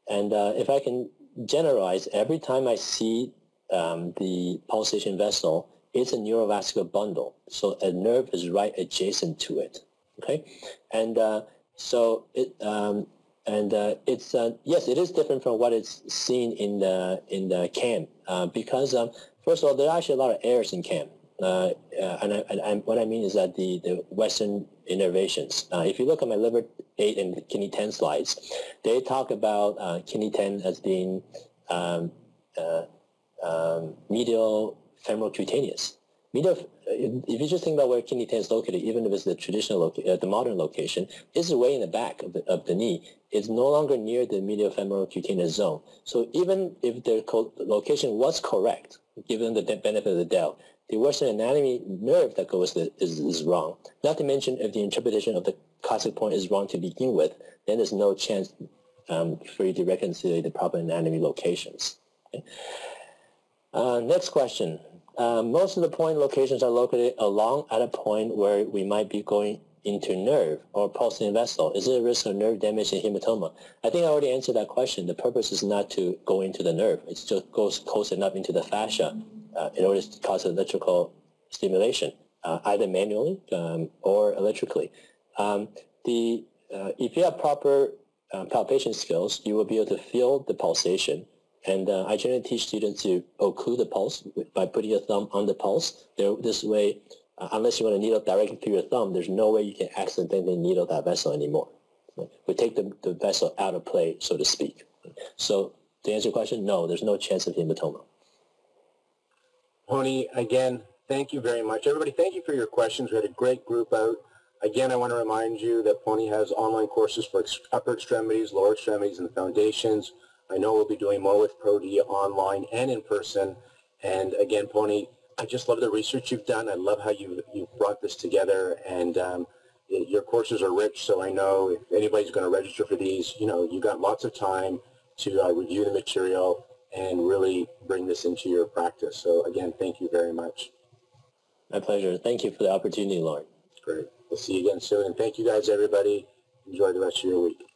And uh, if I can generalize, every time I see um, the pulsation vessel, it's a neurovascular bundle. So a nerve is right adjacent to it. Okay, and uh, so it um, and uh, it's uh, yes, it is different from what is seen in the in the CAM uh, because um, first of all, there are actually a lot of errors in CAM. Uh, uh, and, I, and, what I mean is that the, the Western innervations. Uh, if you look at my liver 8 and kidney 10 slides, they talk about kidney 10 as being um, um, medial femoral cutaneous. Medial, if you just think about where kidney 10 is located, even if it's the traditional, loca- uh, the modern location, it's way in the back of the, of the knee. It's no longer near the medial femoral cutaneous zone. So even if the co- location was correct, given the benefit of the doubt, the Western anatomy nerve that goes is, is wrong. Not to mention if the interpretation of the classic point is wrong to begin with, then there's no chance um, for you to reconcile the proper anatomy locations. Okay. Uh, next question. Uh, most of the point locations are located along at a point where we might be going into nerve or pulsing vessel. Is there a risk of nerve damage and hematoma? I think I already answered that question. The purpose is not to go into the nerve. It just goes close enough into the fascia uh, in order to cause electrical stimulation, uh, either manually um, or electrically. Um, the, uh, if you have proper uh, palpation skills, you will be able to feel the pulsation. And uh, I generally teach students to occlude the pulse by putting your thumb on the pulse. There, this way, uh, unless you want to needle directly through your thumb, there's no way you can accidentally needle that vessel anymore. We take the, the vessel out of play, so to speak. So to answer your question, no, there's no chance of hematoma. Poney, again, thank you very much. Everybody, thank you for your questions. We had a great group out. Again, I want to remind you that Poney has online courses for upper extremities, lower extremities, and the foundations. I know we'll be doing more with ProD online and in person. And again, Poney, I just love the research you've done. I love how you you brought this together, and um, your courses are rich. So I know if anybody's going to register for these, you know, you've got lots of time to uh, review the material and really bring this into your practice. So again, thank you very much. My pleasure. Thank you for the opportunity, Lorne. Great. We'll see you again soon. And thank you guys, everybody. Enjoy the rest of your week.